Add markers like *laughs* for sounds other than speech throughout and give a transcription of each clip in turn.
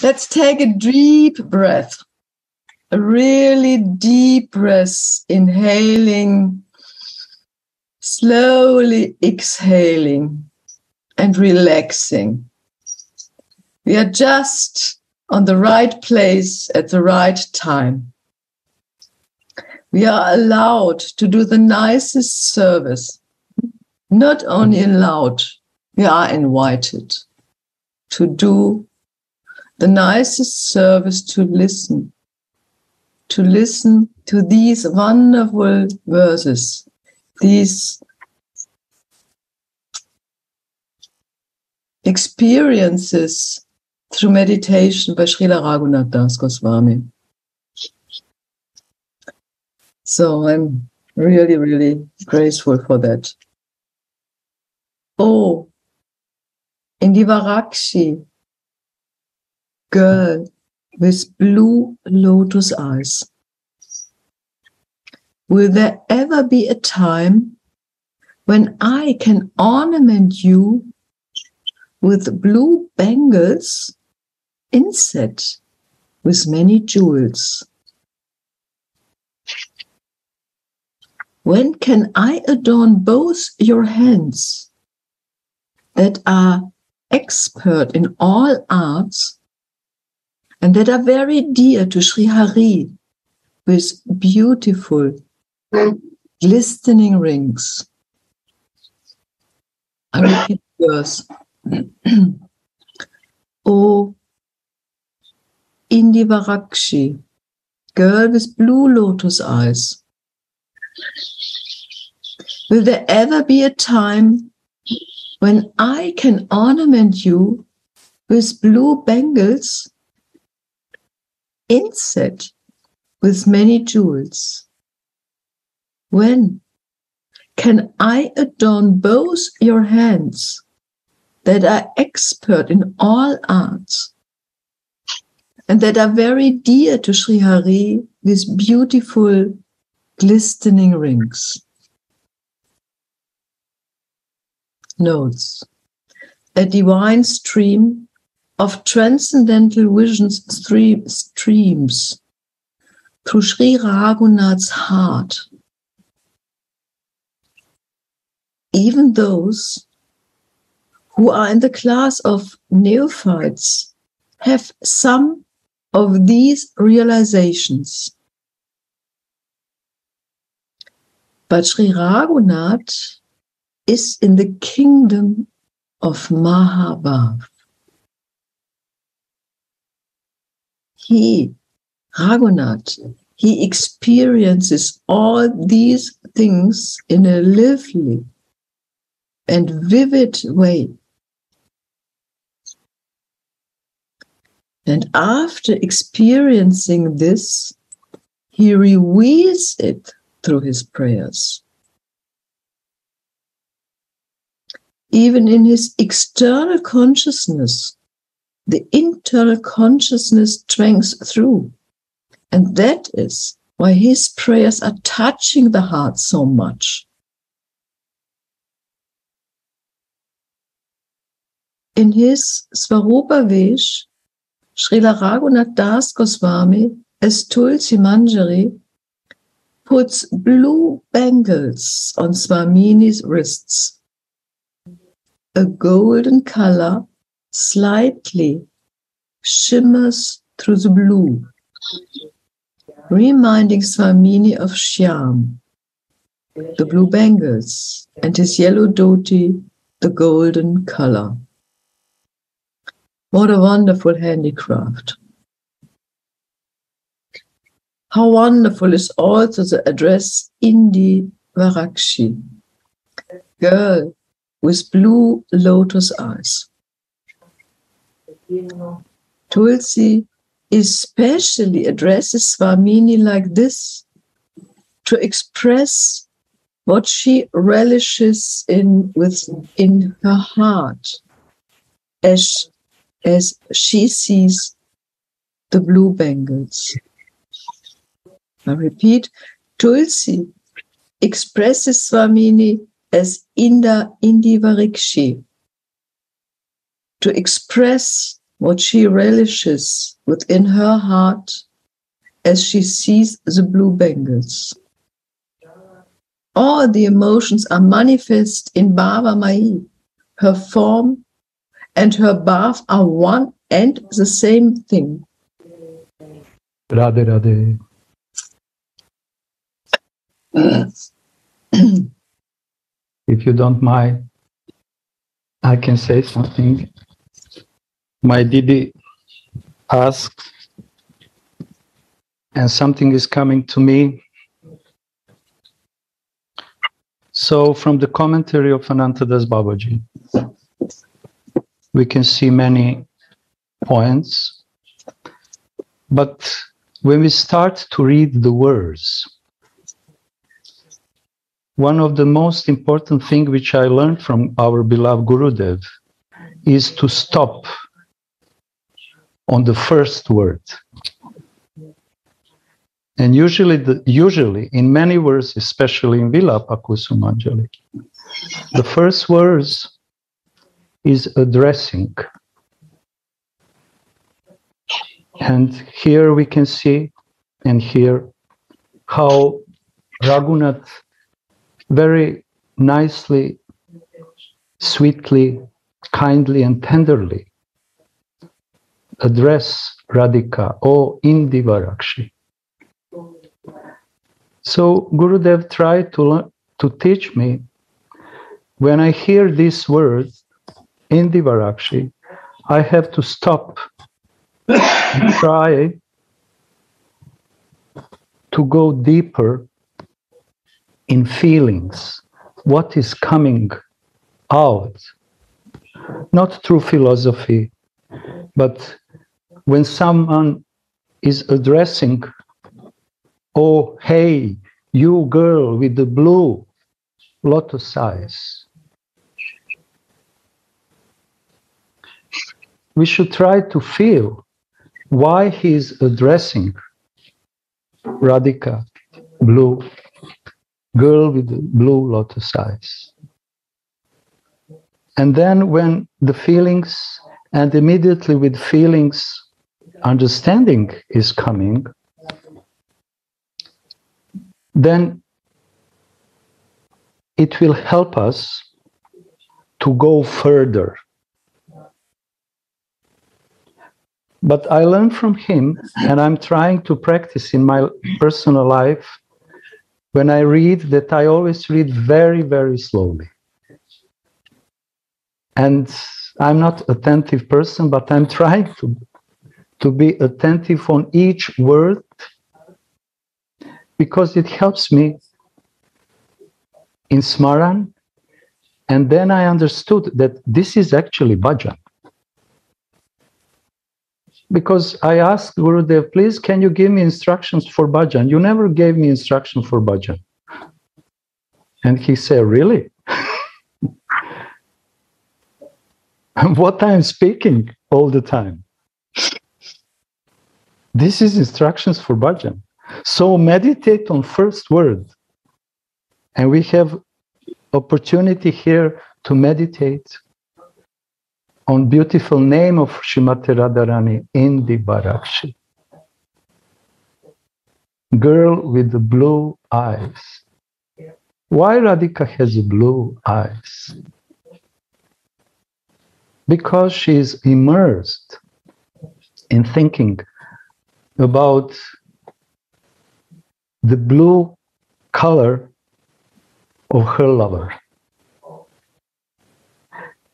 Let's take a deep breath. A really deep breath, inhaling, slowly exhaling and relaxing. We are just on the right place at the right time. We are allowed to do the nicest service. Not only allowed, we are invited to do the nicest service to listen, to listen to these wonderful verses, these experiences through meditation by Srila Raghunath Das Goswami. So I'm really, really grateful for that. Oh, Indivarakshi, girl with blue lotus eyes. Will there ever be a time when I can ornament you with blue bangles inset with many jewels? When can I adorn both your hands that are expert in all arts and that are very dear to Sri Hari with beautiful glistening rings. I repeat verse. *clears throat* o Indivarakshi, girl with blue lotus eyes. Will there ever be a time when I can ornament you with blue bangles inset with many jewels? When can I adorn both your hands that are expert in all arts and that are very dear to Sri Hari with beautiful glistening rings? Notes a divine stream of transcendental visions stream, streams through Sri Raghunath's heart. Even those who are in the class of neophytes have some of these realizations. But Sri Raghunath is in the kingdom of Mahabhav. He, Raghunath, he experiences all these things in a lively and vivid way. And after experiencing this, he reveals it through his prayers. even in his external consciousness, the internal consciousness trends through. And that is why his prayers are touching the heart so much. In his Svarupa Vesh, Srila Raghunath Das Goswami as Tulsi Manjari puts blue bangles on Swamini's wrists a golden color slightly shimmers through the blue, reminding Swamini of Shyam, the blue bangles, and his yellow dhoti, the golden color. What a wonderful handicraft. How wonderful is also the address Indi Varakshi. Girl, with blue lotus eyes. Tulsi especially addresses Swamini like this to express what she relishes in with in her heart as as she sees the blue bangles. I repeat, Tulsi expresses Swamini as Inda Indivarikshi, to express what she relishes within her heart as she sees the blue bangles. All the emotions are manifest in Bhavamayi. Her form and her bath are one and the same thing. Radhe Radhe. *clears throat* if you don't mind, I can say something. My Didi asked, and something is coming to me. So, from the commentary of Anantadas Babaji, we can see many points. But when we start to read the words, one of the most important things which I learned from our beloved Gurudev is to stop on the first word. And usually, the, usually in many words, especially in Vilapa Kusumanjali, the first words is addressing. And here we can see and hear how Raghunath very nicely, sweetly, kindly, and tenderly address Radhika, O Indivarakshi. So Gurudev tried to, to teach me when I hear this word, Indivarakshi, I have to stop and *coughs* try to go deeper in feelings, what is coming out, not through philosophy, but when someone is addressing, oh, hey, you girl with the blue lotus eyes. We should try to feel why he is addressing Radhika, blue girl with the blue lotus eyes. And then when the feelings, and immediately with feelings, understanding is coming, then it will help us to go further. But I learned from him, and I'm trying to practice in my personal life when I read that I always read very, very slowly. And I'm not attentive person, but I'm *laughs* trying to, to be attentive on each word because it helps me in Smaran. And then I understood that this is actually bhajan because I asked Gurudev, please, can you give me instructions for bhajan? You never gave me instruction for bhajan. And he said, really? *laughs* what I'm speaking all the time. This is instructions for bhajan. So meditate on first word. And we have opportunity here to meditate on beautiful name of Shrimati Radharani, Indivarakshi. Girl with the blue eyes. Why Radhika has blue eyes? Because she is immersed in thinking about the blue color of her lover.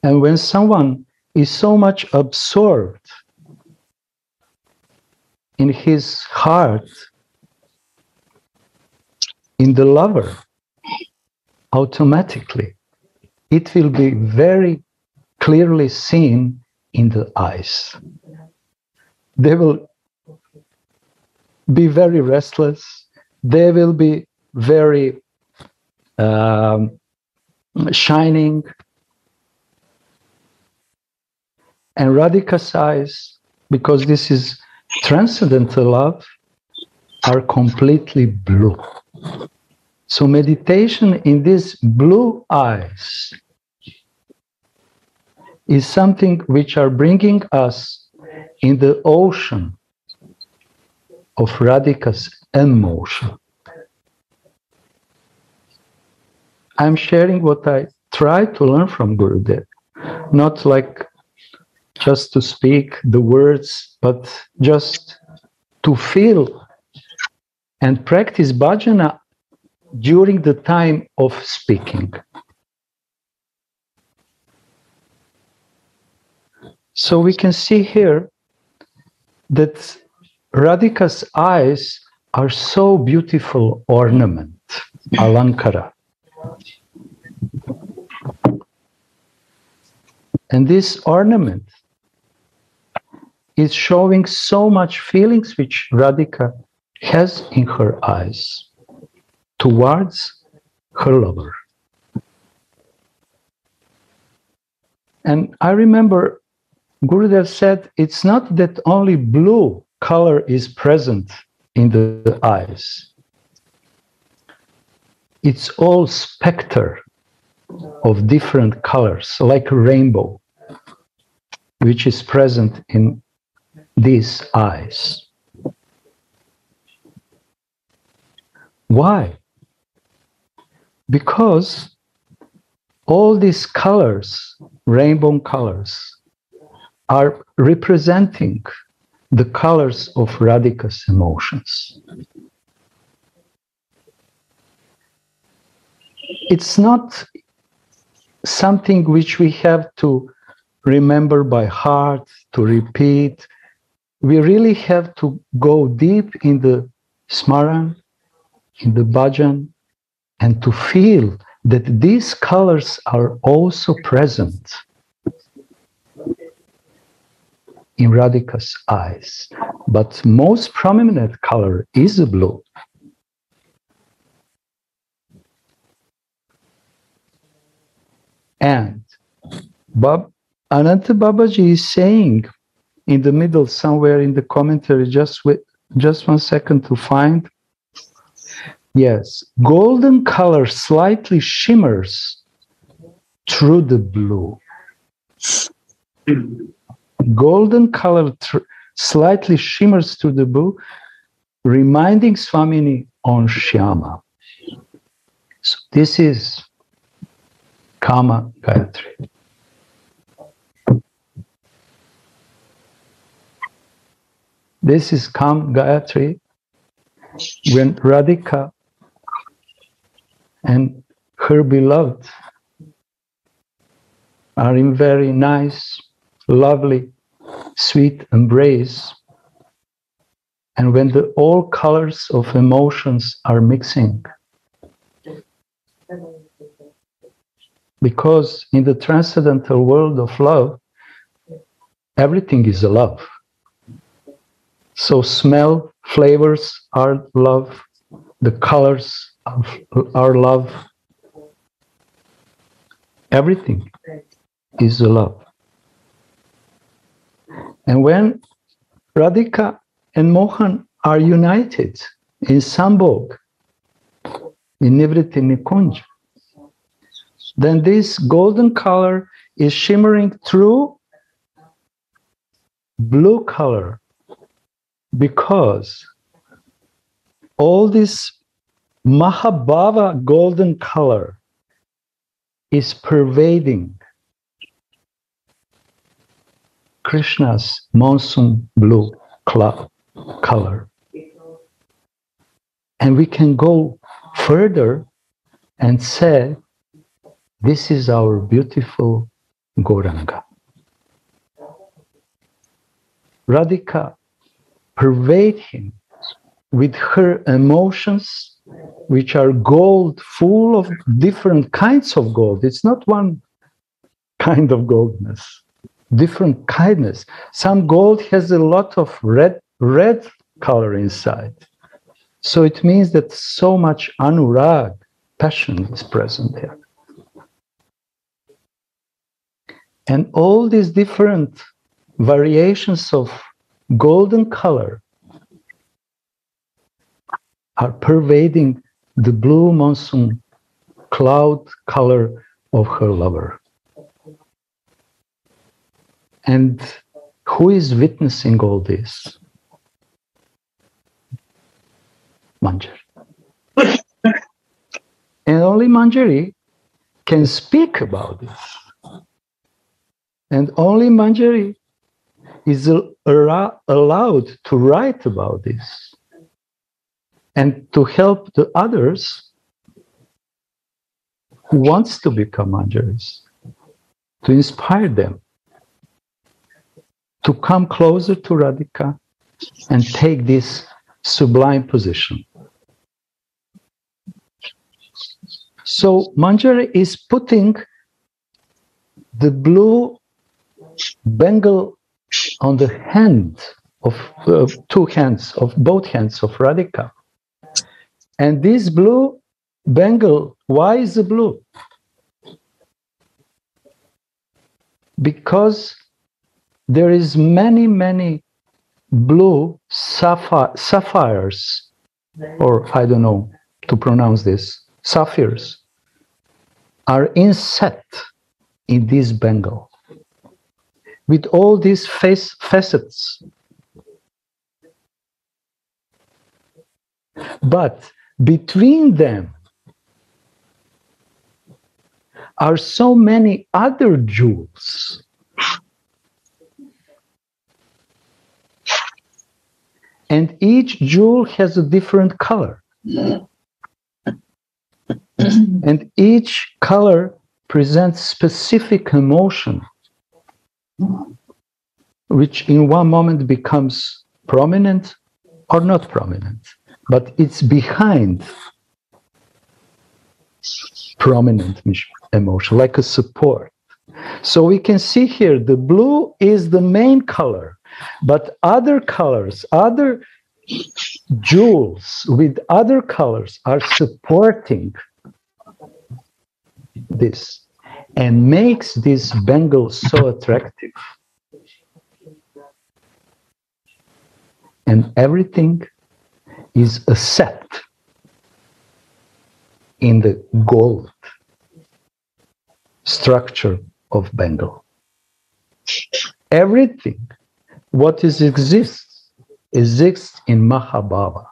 And when someone is so much absorbed in his heart, in the lover, automatically it will be very clearly seen in the eyes. They will be very restless, they will be very um, shining, and Radhika's eyes, because this is transcendental love, are completely blue. So, meditation in these blue eyes is something which are bringing us in the ocean of Radhika's emotion. I'm sharing what I try to learn from Gurudev, not like just to speak the words, but just to feel and practice bhajana during the time of speaking. So we can see here that Radhika's eyes are so beautiful ornament, alankara. And this ornament is showing so much feelings which Radhika has in her eyes towards her lover. And I remember Gurudev said it's not that only blue color is present in the eyes. It's all specter of different colors, like a rainbow, which is present in these eyes. Why? Because all these colors, rainbow colors, are representing the colors of Radhika's emotions. It's not something which we have to remember by heart, to repeat. We really have to go deep in the smaran, in the bhajan, and to feel that these colors are also present in Radhika's eyes. But most prominent color is blue. And Bab, Ananta Babaji is saying in the middle, somewhere in the commentary, just wait, just one second to find. Yes, golden color slightly shimmers through the blue *clears throat* golden color tr- slightly shimmers through the blue, reminding Swamini on Shyama. So this is Kama Gayatri. This is Kam Gayatri when Radhika and her beloved are in very nice lovely, sweet embrace. And when the all colors of emotions are mixing, because in the transcendental world of love, everything is a love. So, smell, flavors are love, the colors are love. Everything is a love. And when Radhika and Mohan are united in Sambhog, in Nibhrita Nikunj, then this golden color is shimmering through blue color because all this Mahabhava golden color is pervading Krishna's monsoon blue cloud color. And we can go further and say, this is our beautiful Gauranga. Radhika pervade him with her emotions, which are gold, full of different kinds of gold. It's not one kind of goldness different kindness. Some gold has a lot of red, red color inside. So it means that so much anurag, passion is present there. And all these different variations of golden color are pervading the blue monsoon cloud color of her lover. And who is witnessing all this? Manjari. *laughs* and only Manjari can speak about this. And only Manjari is allowed to write about this and to help the others who wants to become Manjaris, to inspire them to come closer to Radhika and take this sublime position. So Manjari is putting the blue bangle on the hand of uh, two hands of both hands of Radhika. And this blue bangle, why is the blue? Because there is many, many blue sapphire, sapphires, or I don't know to pronounce this, sapphires, are inset in this bangle with all these face, facets. But between them are so many other jewels. And each jewel has a different color. *clears throat* and each color presents specific emotion which in one moment becomes prominent or not prominent, but it's behind prominent emotion, like a support. So we can see here the blue is the main color, but other colors, other jewels with other colors are supporting this and makes this bangle so attractive. And everything is a set in the gold structure of bangle. Everything what is exists exists in Mahabhava.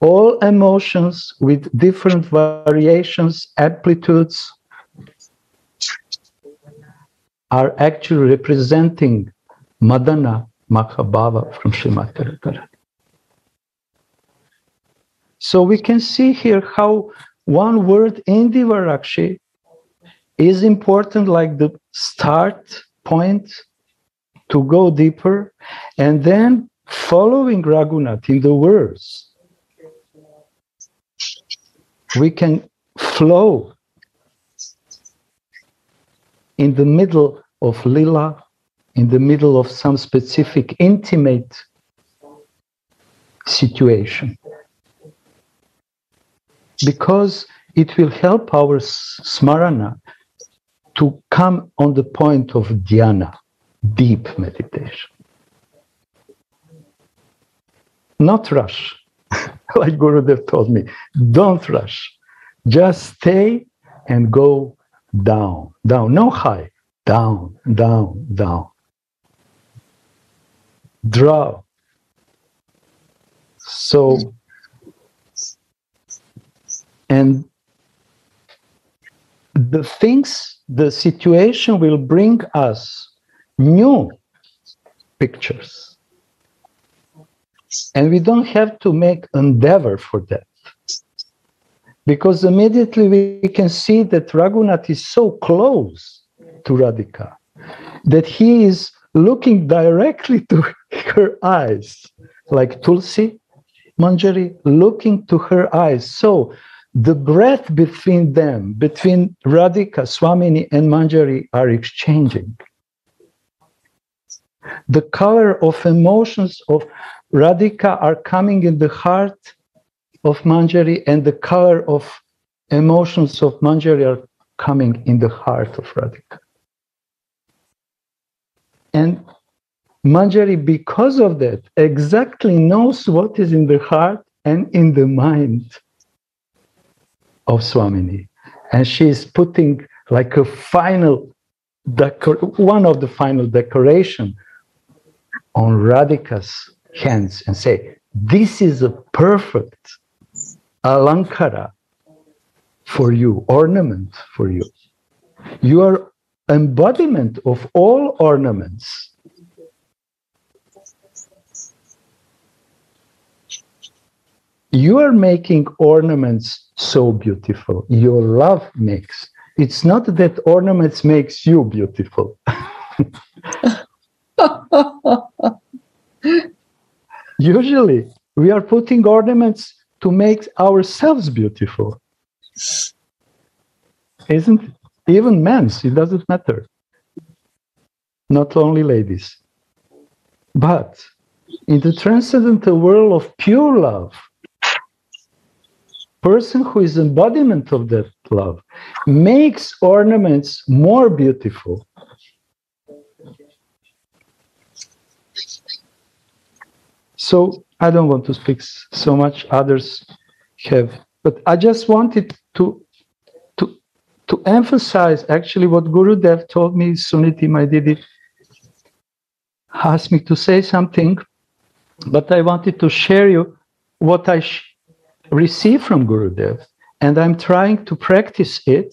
All emotions with different variations, amplitudes, are actually representing Madana Mahabhava from Radharani. So we can see here how one word Indivarakshi is important, like the start point to go deeper, and then following Raghunath in the words, we can flow in the middle of lila, in the middle of some specific intimate situation. Because it will help our smarana to come on the point of dhyana, deep meditation. Not rush, *laughs* like Gurudev told me. Don't rush. Just stay and go down, down, no high, down, down, down. Draw. So, and the things, the situation will bring us new pictures. And we don't have to make endeavor for that because immediately we can see that Raghunath is so close to Radhika that he is looking directly to *laughs* her eyes, like Tulsi Manjari looking to her eyes. So the breath between them, between Radhika, Swamini, and Manjari are exchanging. The color of emotions of Radhika are coming in the heart of Manjari and the color of emotions of Manjari are coming in the heart of Radhika. And Manjari, because of that, exactly knows what is in the heart and in the mind of Swamini. And she is putting like a final decor- one of the final decoration on Radhika's hands and say, this is a perfect alankara for you, ornament for you. You are embodiment of all ornaments. You are making ornaments so beautiful. Your love makes. It's not that ornaments makes you beautiful. *laughs* *laughs* Usually, we are putting ornaments to make ourselves beautiful. Isn't it? Even men's, it doesn't matter. Not only ladies. But in the transcendental world of pure love, person who is embodiment of that love makes ornaments more beautiful So I don't want to speak so much. Others have, but I just wanted to to to emphasize actually what Guru Dev told me. Suniti, my didi, asked me to say something, but I wanted to share you what I sh- received from Guru Dev, and I'm trying to practice it.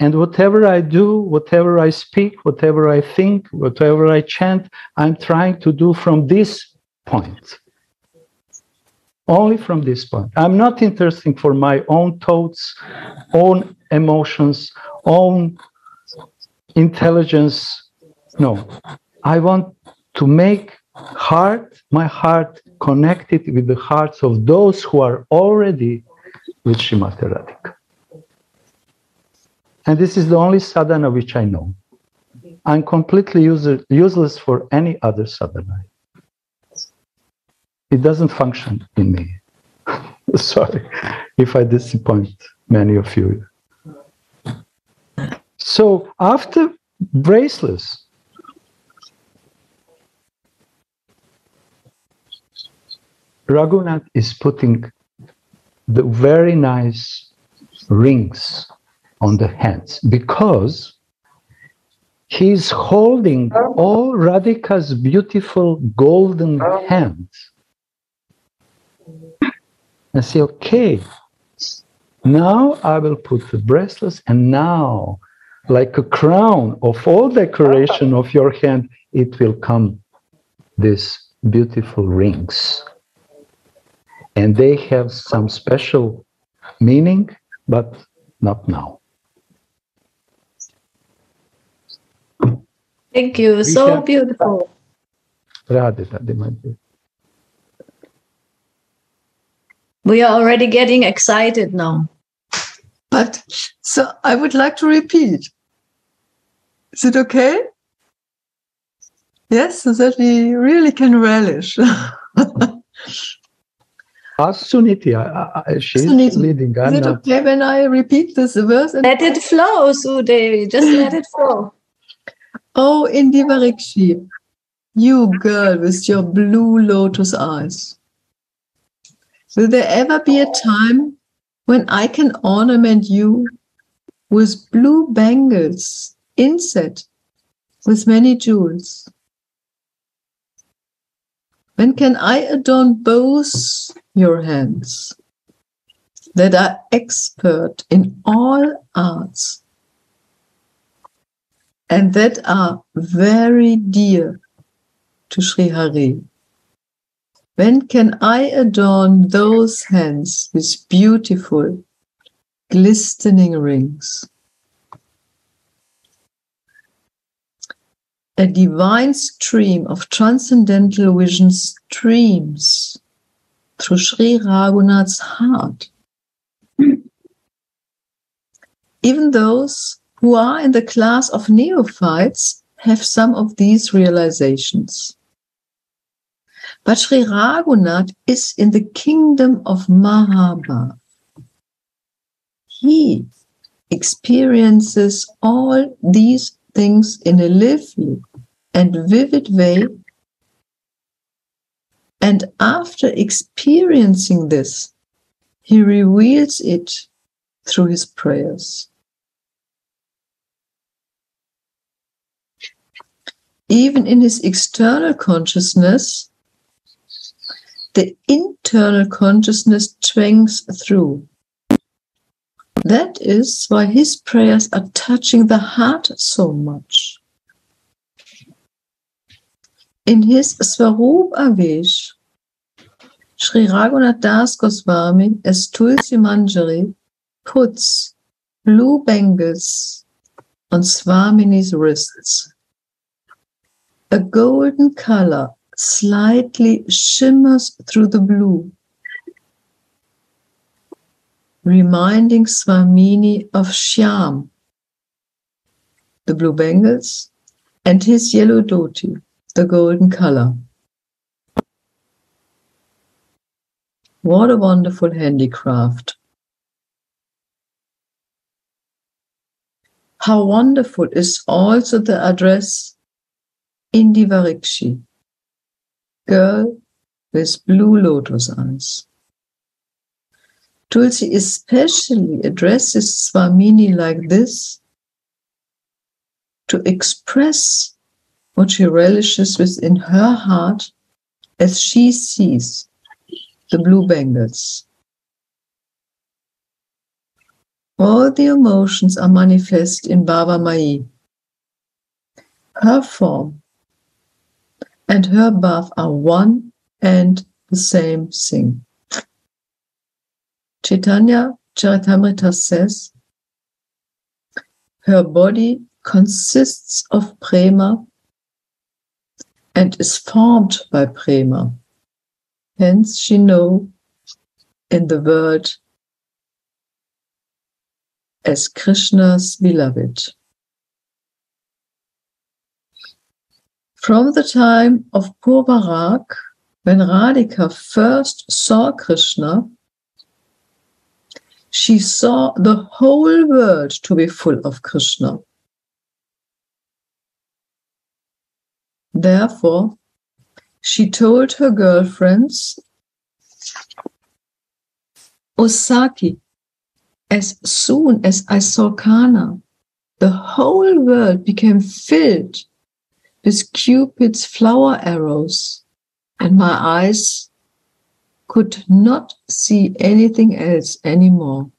And whatever I do, whatever I speak, whatever I think, whatever I chant, I'm trying to do from this point. Only from this point. I'm not interested for my own thoughts, own emotions, own intelligence. No, I want to make heart, my heart connected with the hearts of those who are already with Srimati Radhika. And this is the only sadhana which I know. I'm completely useless for any other sadhana it doesn't function in me. *laughs* Sorry if I disappoint many of you. So after bracelets, Raghunath is putting the very nice rings on the hands because he's holding all Radhika's beautiful golden hands and say, okay, now I will put the bracelets, and now, like a crown of all decoration of your hand, it will come these beautiful rings. And they have some special meaning, but not now. Thank you. So beautiful. Radhe, Radhe, my dear. We are already getting excited now. But so I would like to repeat. Is it okay? Yes, so that we really can relish. Ask *laughs* ah, Suniti. she's Suniti. leading. Is it okay when I repeat this verse? Let it flow, Sudevi. Just let it flow. *laughs* Oh, Indivarikshi, you girl with your blue lotus eyes. Will there ever be a oh. time when I can ornament you with blue bangles inset with many jewels? When can I adorn both your hands that are expert in all arts and that are very dear to Sri Hari? When can I adorn those hands with beautiful, glistening rings? A divine stream of transcendental vision streams through Sri Raghunath's heart. Even those who are in the class of neophytes have some of these realizations. But Sri Raghunath is in the kingdom of Mahabhav. He experiences all these things in a lively and vivid way. And after experiencing this, he reveals it through his prayers. even in his external consciousness, the internal consciousness twangs through. That is why his prayers are touching the heart so much. In his Swarup Avesh, Sri Raghunath Das Goswami as Tulsi Manjari puts blue bangles on Swamini's wrists. A golden color slightly shimmers through the blue, reminding Swamini of Shyam, the blue bangles, and his yellow dhoti, the golden color. What a wonderful handicraft. How wonderful is also the address Indivarikshi, girl with blue lotus eyes. Tulsi especially addresses Swamini like this to express what she relishes within her heart as she sees the blue bangles. All the emotions are manifest in Bhavamayi. Her form and her bath are one and the same thing. Chaitanya Charitamrita says, her body consists of prema and is formed by prema. Hence she know in the world as Krishna's beloved. From the time of Purvarag, when Radhika first saw Krishna, she saw the whole world to be full of Krishna. Therefore, she told her girlfriends, Osaki, as soon as I saw Kana, the whole world became filled with Cupid's flower arrows, and my eyes could not see anything else anymore.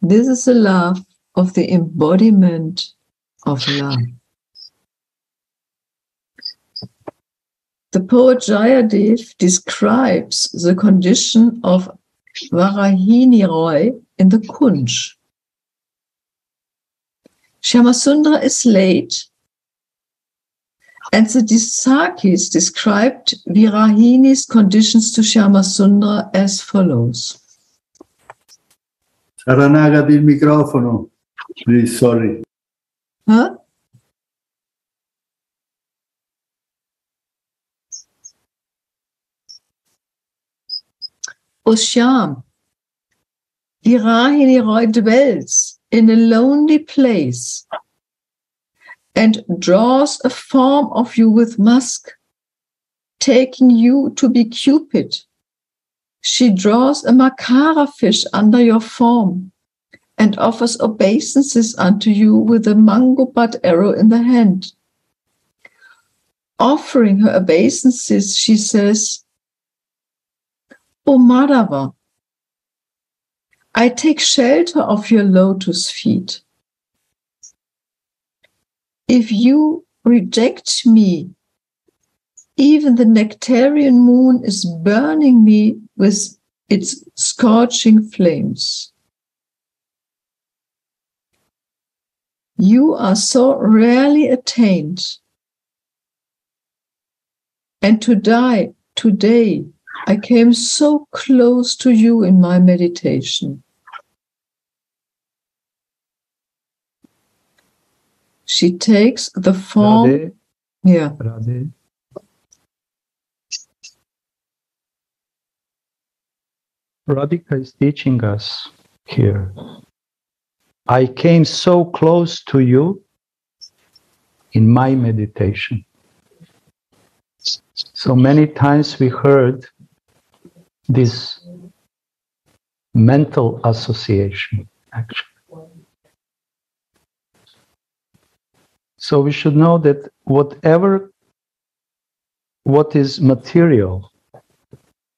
This is the love of the embodiment of love. The poet Jayadev describes the condition of Virahini Roy in the Kunj. Shyamasundara is late, and the Disakis described Virahini's conditions to Shyamasundara as follows. Saranaga il microfono. Please, sorry. Huh? O Shyam, Virahini Roy dwells in a lonely place and draws a form of you with musk, taking you to be Cupid. She draws a makara fish under your form and offers obeisances unto you with a mango bud arrow in the hand. Offering her obeisances, she says, O Madhava, I take shelter of your lotus feet. If you reject me, even the nectarian moon is burning me with its scorching flames. You are so rarely attained. And to die today I came so close to you in my meditation. She takes the form. Radhe, Yeah. Radhe. Radhika is teaching us here. I came so close to you in my meditation. So many times we heard this mental association, actually. So we should know that whatever what is material,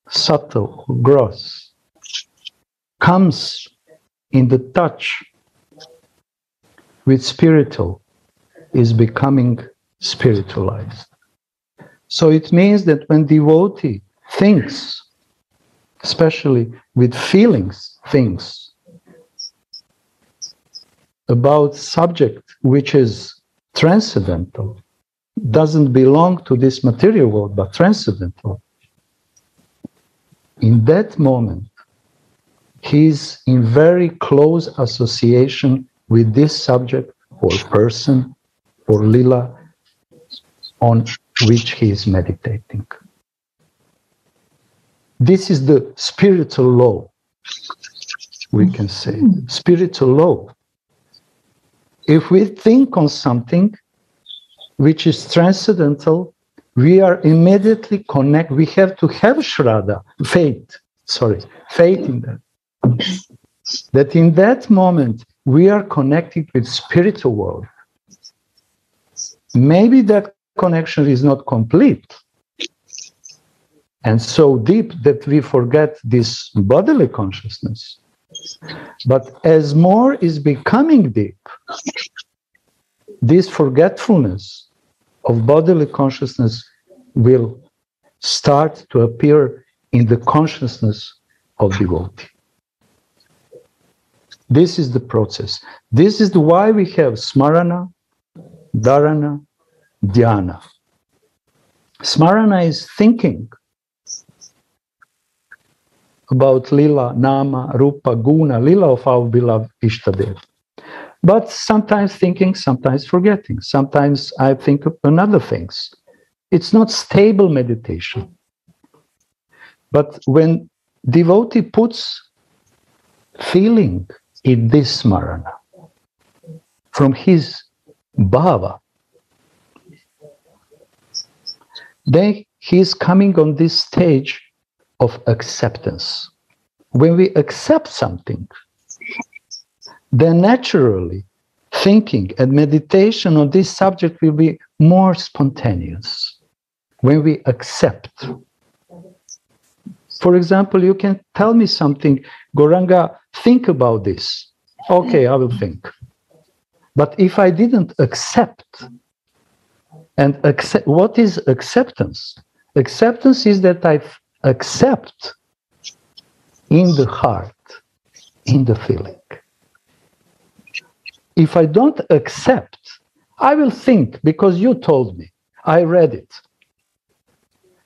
subtle, gross, comes in the touch with spiritual is becoming spiritualized. So it means that when devotee thinks, especially with feelings, things about subject which is transcendental, doesn't belong to this material world, but transcendental. In that moment, he's in very close association with this subject or person or lila on which he is meditating. This is the spiritual law, we can say. Spiritual law. If we think on something, which is transcendental, we are immediately connect. We have to have shraddha, faith, sorry, faith in that. that in that moment we are connected with spiritual world. Maybe that connection is not complete and so deep that we forget this bodily consciousness. But as more is becoming deep, this forgetfulness of bodily consciousness will start to appear in the consciousness of devotee. This is the process. This is why we have smarana, dharana, dhyana. Smarana is thinking about lila, nama, rupa, guna, lila of our beloved Ishtadev but sometimes thinking, sometimes forgetting. Sometimes I think of another things. It's not stable meditation. But when devotee puts feeling in this smarana from his bhava, then he is coming on this stage of acceptance. When we accept something, then naturally thinking and meditation on this subject will be more spontaneous when we accept. For example, you can tell me something, Gauranga, think about this. Okay, I will think. But if I didn't accept, and accept, what is acceptance? Acceptance is that I accept in the heart, in the feeling. If I don't accept, I will think because you told me, I read it.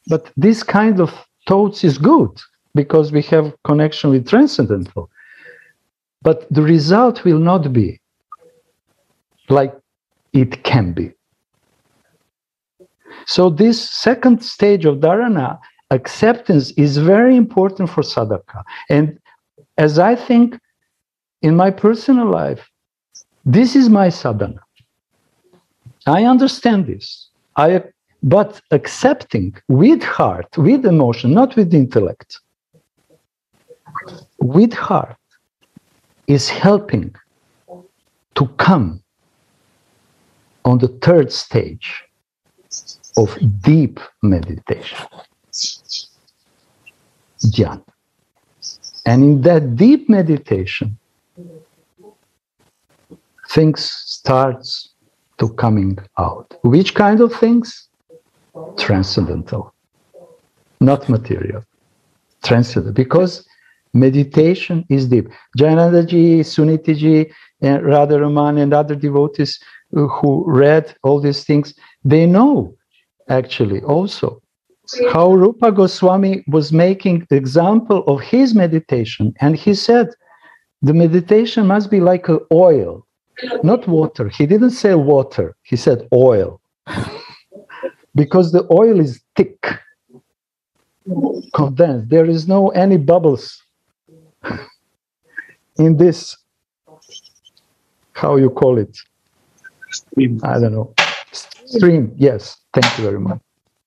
But this kind of thoughts is good because we have connection with transcendental. But the result will not be like it can be. So this second stage of dharana, acceptance, is very important for sadhaka. And as I think in my personal life, this is my sadhana. I understand this. I but accepting with heart, with emotion, not with intellect, with heart is helping to come on the third stage of deep meditation, dhyana. And in that deep meditation, things starts to coming out. Which kind of things? Transcendental, not material. Transcendental, because meditation is deep. Jayanandaji, Sunitiji, and Radharaman and other devotees who read all these things, they know actually also how Rupa Goswami was making example of his meditation. And he said, the meditation must be like an oil not water. He didn't say water, he said oil. *laughs* because the oil is thick, condensed. There is no any bubbles *laughs* in this, how you call it? Stream. I don't know. Stream, yes. Thank you very much.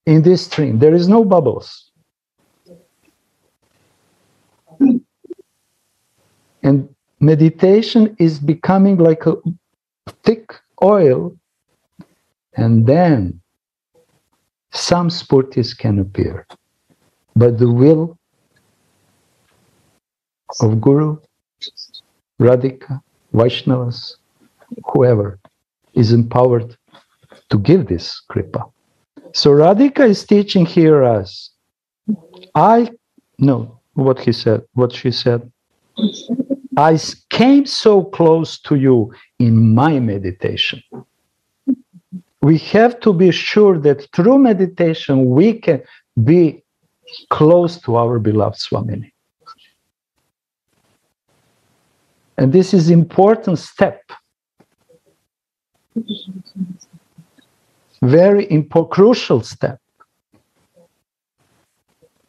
In this stream, there is no bubbles. And meditation is becoming like a thick oil And then some sphurtis can appear. But the will of Guru, Radhika, Vaishnavas, whoever is empowered to give this kripa. So Radhika is teaching here us. I know what he said, what she said. I came so close to you in my meditation. We have to be sure that through meditation we can be close to our beloved Swamini. And this is important step. Very important, crucial step.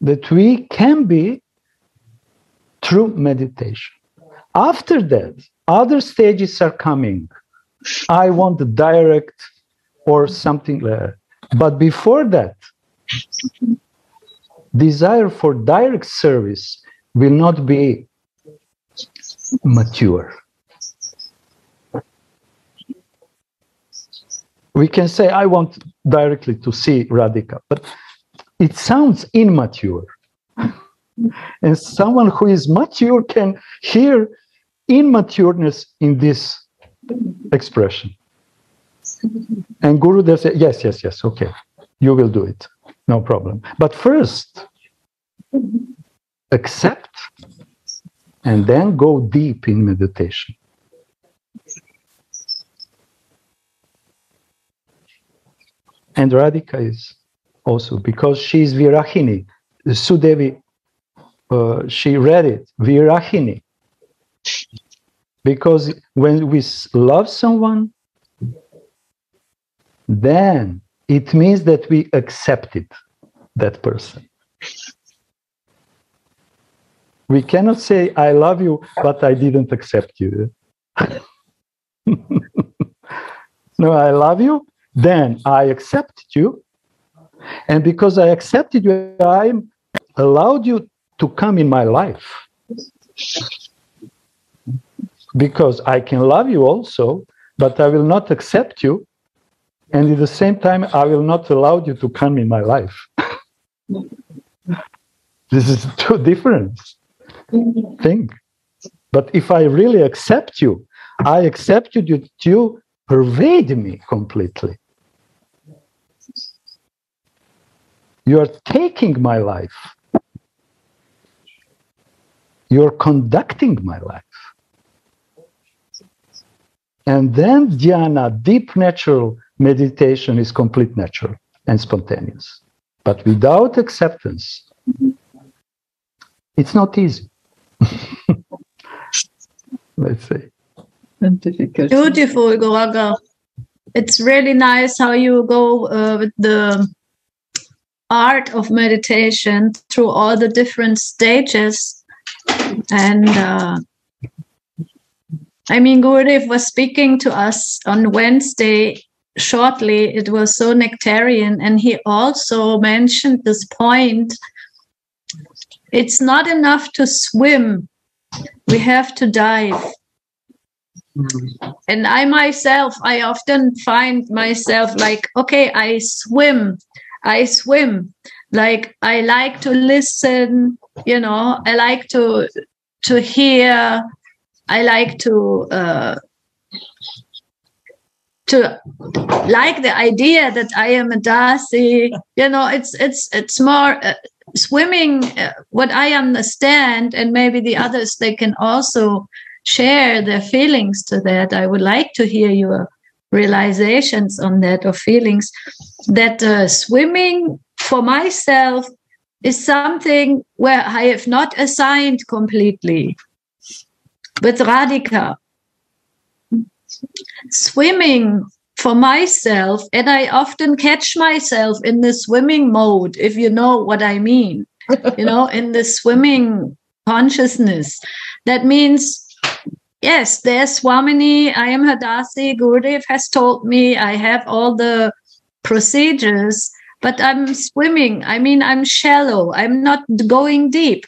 That we can be through meditation. After that, other stages are coming. I want the direct or something like that. But before that, desire for direct service will not be mature. We can say, I want directly to see Radhika, but it sounds immature. *laughs* and someone who is mature can hear immatureness in this expression. And Guru does say, yes, yes, yes, okay, you will do it, no problem. But first, accept and then go deep in meditation. And Radhika is also because she is Virahini. Sudevi, uh, she read it, Virahini. Because when we love someone, then it means that we accepted that person. We cannot say, I love you, but I didn't accept you. *laughs* no, I love you, then I accepted you. And because I accepted you, I allowed you to come in my life. Because I can love you also, but I will not accept you. And at the same time, I will not allow you to come in my life. *laughs* this is *laughs* two different thing. But if I really accept you, I accept you you pervade me completely. You are taking my life. You're conducting my life. And then dhyana, deep natural meditation, is complete natural and spontaneous. But without acceptance, it's not easy. *laughs* Let's say. Beautiful, Gauranga. It's really nice how you go uh, with the art of meditation through all the different stages. And uh, I mean, Gurudev was speaking to us on Wednesday shortly. It was so nectarian. And he also mentioned this point it's not enough to swim, we have to dive. And I myself, I often find myself like, okay, I swim, I swim. Like I like to listen, you know, I like to to hear, I like to uh, to like the idea that I am a Dasi. You know, it's it's it's more uh, swimming uh, what i understand and maybe the others they can also share their feelings to that i would like to hear your realizations on that or feelings that uh, swimming for myself is something where i have not assigned completely. But radhika. Swimming for myself and i often catch myself in the swimming mode if you know what i mean. You know in the swimming consciousness. That means yes there's swamini i am hadasi. Gurudev has told me i have all the procedures but i'm swimming. I mean i'm shallow. I'm not going deep.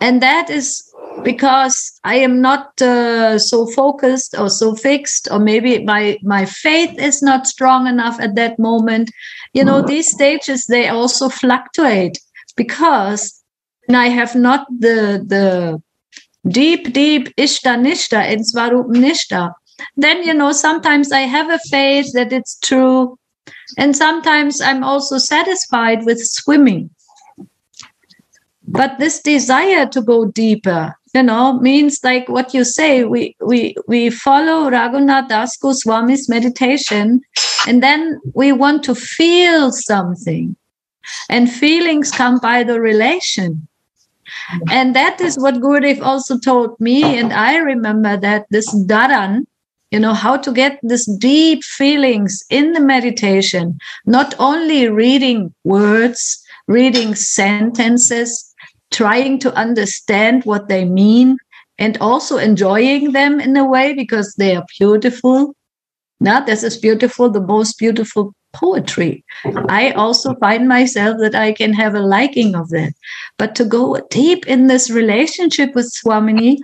And that is because I am not uh, so focused or so fixed, or maybe my my faith is not strong enough at that moment. You know, these stages they also fluctuate because I have not the the deep, deep ishta nishta in svarup nishta. Then you know, sometimes I have a faith that it's true, and sometimes I'm also satisfied with swimming. But this desire to go deeper, you know, means like what you say, we we we follow Raghunath Das Goswami's meditation, and then we want to feel something. And feelings come by the relation. And that is what Gurudev also told me. And I remember that this Dharan, you know, how to get this deep feelings in the meditation, not only reading words, reading sentences, trying to understand what they mean, and also enjoying them in a way because they are beautiful. Now, this is beautiful, the most beautiful poetry. I also find myself that I can have a liking of that. But to go deep in this relationship with Swamini,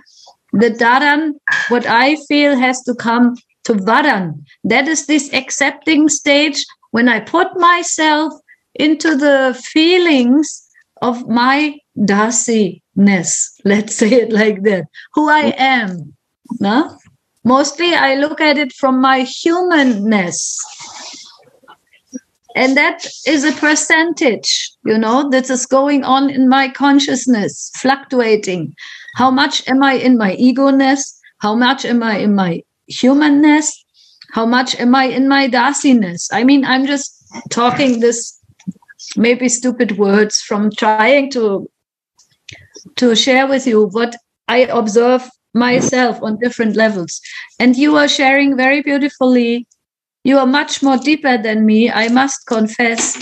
the Dharan, what I feel has to come to Varan. That is this accepting stage when I put myself into the feelings of my Dasi-ness. Let's say it like that. Who I am. No? Mostly I look at it from my humanness and that is a percentage you know that is going on in my consciousness fluctuating. How much am i in my ego-ness? How much am i in my humanness? How much am i in my dasiness i mean i'm just talking this maybe stupid words from trying to to share with you what i observe myself on different levels. And you are sharing very beautifully you are much more deeper than me, I must confess.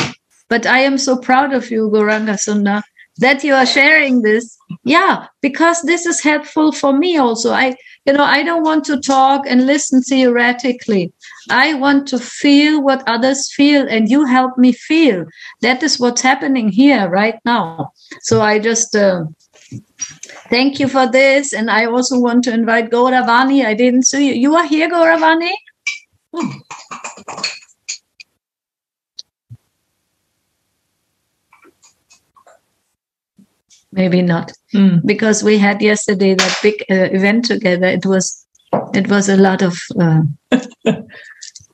But I am so proud of you, Gauranga Sundar, that you are sharing this. Yeah, because this is helpful for me also. I, you know, I don't want to talk and listen theoretically. I want to feel what others feel, and you help me feel. That is what's happening here right now. So I just uh, thank you for this. And I also want to invite Gauravani. I didn't see you. You are here, Gauravani? Maybe not, mm. because we had yesterday that big uh, event together. It was, it was a lot of. Uh, *laughs*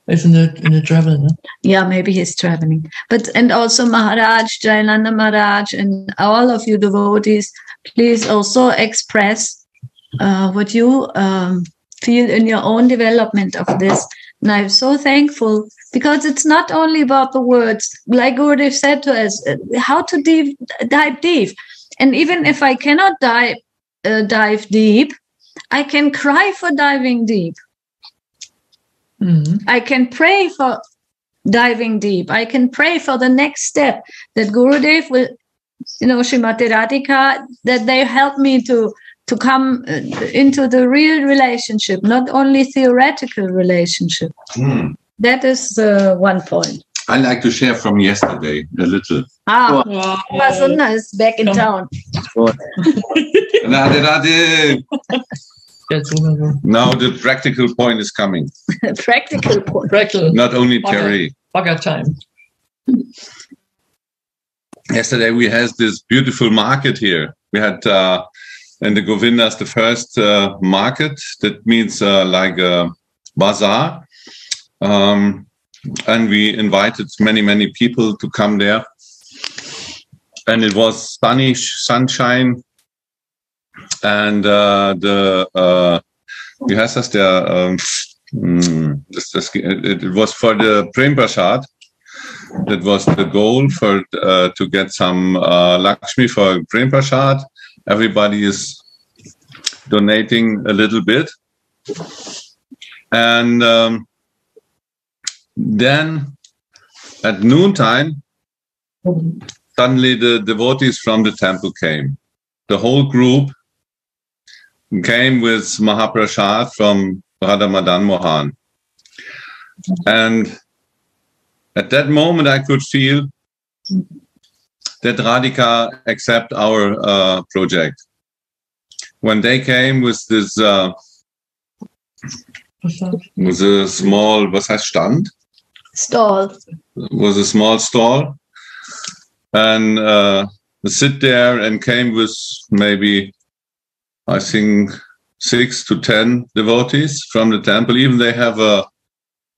in the in the traveling. No? Yeah, maybe he's traveling. But and also Maharaj, Jayananda Maharaj, and all of you devotees, please also express uh, what you um, feel in your own development of this and I'm so thankful because it's not only about the words, like Gurudev said to us, uh, how to deep, dive deep. And even if I cannot dive, uh, dive deep, I can cry for diving deep. Mm-hmm. I can pray for diving deep. I can pray for the next step that Gurudev will, you know, Srimati Radhika, that they help me to to come uh, into the real relationship, not only theoretical relationship. Mm. That is uh, one point. I like to share from yesterday a little. Ah, wow. Masuna is back in town. *laughs* Radhe, Radhe. now the practical point is coming. *laughs* practical point. Practical. Not only Terry. Bugger time. Yesterday we had this beautiful market here. We had uh, and the Govinda is the first uh, market. That means uh, like a bazaar. Um, and we invited many, many people to come there. And it was sunny, sunshine. And uh, the, uh, wie heißt das, der, um, it, it was for the Prem Prasad. That was the goal for uh, to get some uh, Lakshmi for Prem Prasad everybody is donating a little bit. And um, then at noontime, suddenly the devotees from the temple came. The whole group came with Mahaprasad from Radha Madan Mohan. And at that moment, I could feel that Radhika accept our uh, project. when they came with this uh, with a small was heißt Stand Stall. was a small stall and uh, sit there and came with maybe I think six to ten devotees from the temple. Even they have a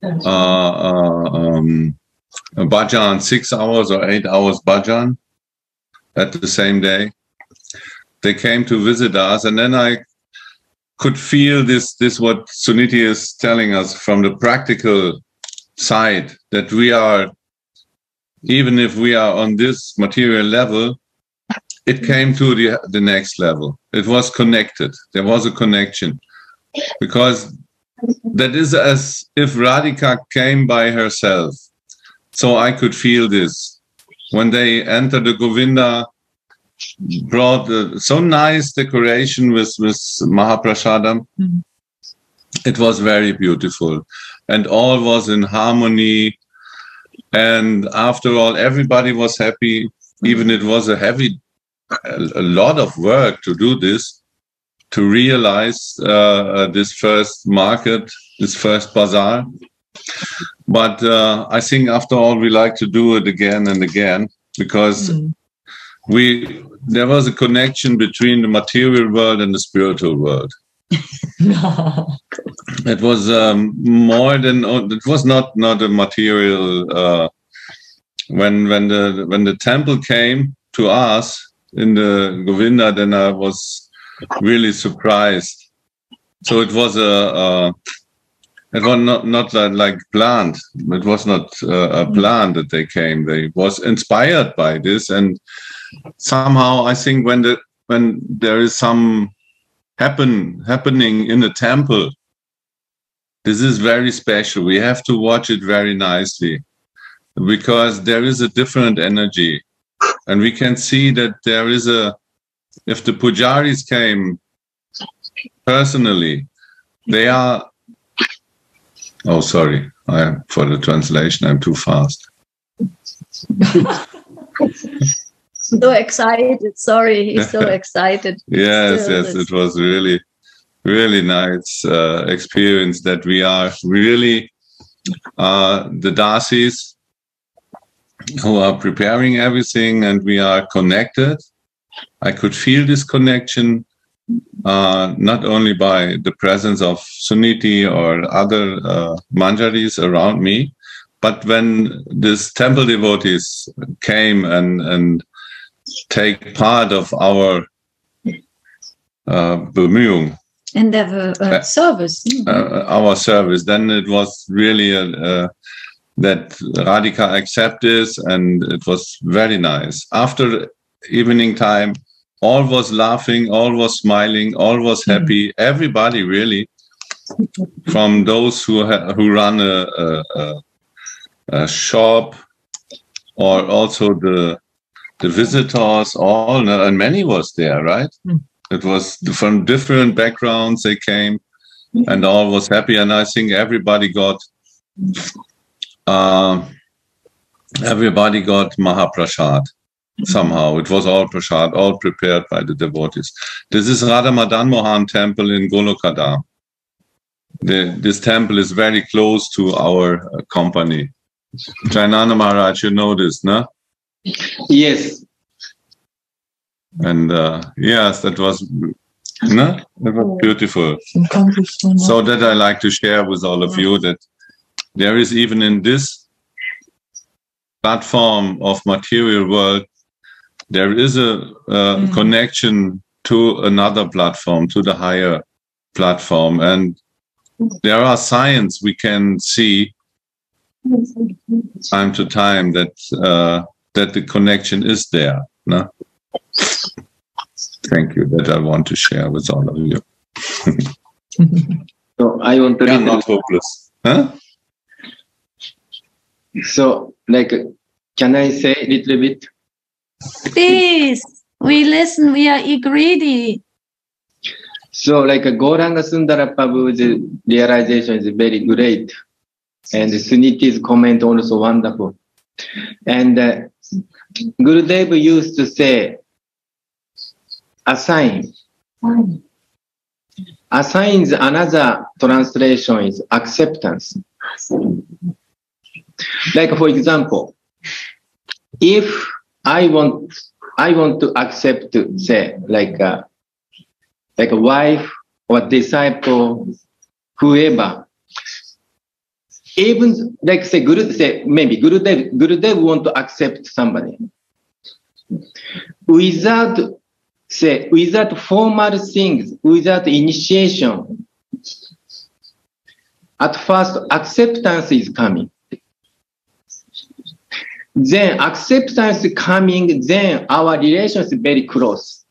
uh, uh, um, a bhajan, six hours or eight hours bhajan at the same day. They came to visit us, and then I could feel this this what Suniti is telling us from the practical side that we are even if we are on this material level it came to the the next level. It was connected. There was a connection. Because that is as if radhika came by herself. So i could feel this when they entered the govinda brought so nice decoration with with mahaprasadam Mhm. it was very beautiful. And all was in harmony. And after all everybody was happy. Even it was a heavy a, lot of work to do this to realize uh, this first market this first bazaar but uh, i think after all we like to do it again and again because Mm. we there was a connection between the material world and the spiritual world *laughs* it was um, more than it was not not a material uh, when when the when the temple came to us in the govinda then i was really surprised so it was a, a it was not not like, planned. It was not uh, a plan that they came. They was inspired by this and somehow i think when the when there is some happen happening in the temple this is very special. We have to watch it very nicely because there is a different energy. And we can see that there is a if the pujaris came personally they are oh sorry i for the translation i'm too fast *laughs* So excited. Sorry, he's so *laughs* excited. yes Still, yes it was really really nice uh, experience that we are really uh, the dasis who are preparing everything and we are connected i could feel this connection uh, not only by the presence of suniti or other uh, manjaris around me but when these temple devotees came and and take part of our uh, Bemühung, And they have a, a Uh, service. uh, our service, then it was really a, uh, that Radhika accepted, and it was very nice. After evening time, all was laughing, all was smiling, all was happy. Everybody really, from those who ha- who run a, a, a, a shop, or also the the visitors, all and many was there, right? Mm. It was from different backgrounds they came, and all was happy. And I think everybody got, uh, everybody got Mahaprasad somehow. It was all prasad, all prepared by the devotees. This is Radha Madan Mohan temple in Golokada. The, this temple is very close to our uh, company. Jayananda Maharaj, you know this, no? Yes, And uh, yes, that was, no? That was beautiful. So that I like to share with all of you that there is even in this platform of material world, there is a, uh Mm. connection to another platform, to the higher platform, and there are signs we can see time to time that uh, that the connection is there. No? Thank you. That I want to share with all of you. so I want to Yeah, read. not hopeless. Huh? So, like, can I say a little bit? Please, we listen. We are greedy. So, like, Gauranga Sundara Prabhu's realization is very great. And Suniti's comment also wonderful. And uh, Gurudev used to say, a sign assigns another translation is acceptance. Like for example, if I want I want to accept to say like a, like a wife or disciple, whoever. Even like say Guru say maybe Gurudev Gurudev want to accept somebody without say without formal things, without initiation. At first, acceptance is coming. Then acceptance coming, then our relations very close.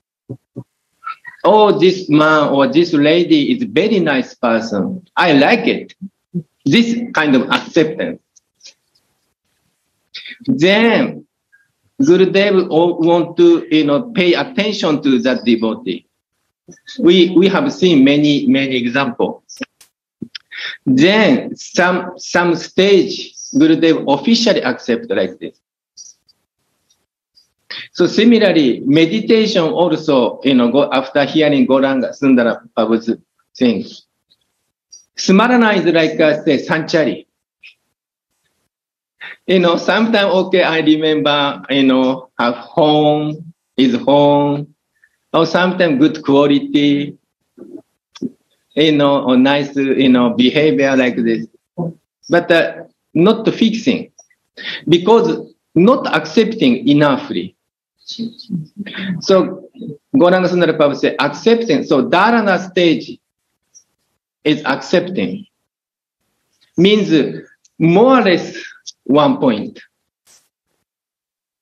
Oh, this man or this lady is very nice person. I like it. This kind of acceptance. Then Gurudev want to, you know, pay attention to that devotee. We, we have seen many, many examples. Then some, some stage, Gurudev officially accept like this. So similarly, meditation also, you know, go after hearing Gauranga Sundara Prabhu's things. Smarana is like, uh, say, Sanchari you know, sometimes, okay, I remember, you know, have home, is home, or sometimes good quality, you know, or nice, you know, behavior like this. But uh, not fixing, because not accepting enoughly. So, Gauranga Sundara Prabhu said, accepting. So, dharana stage is accepting. Means more or less one point.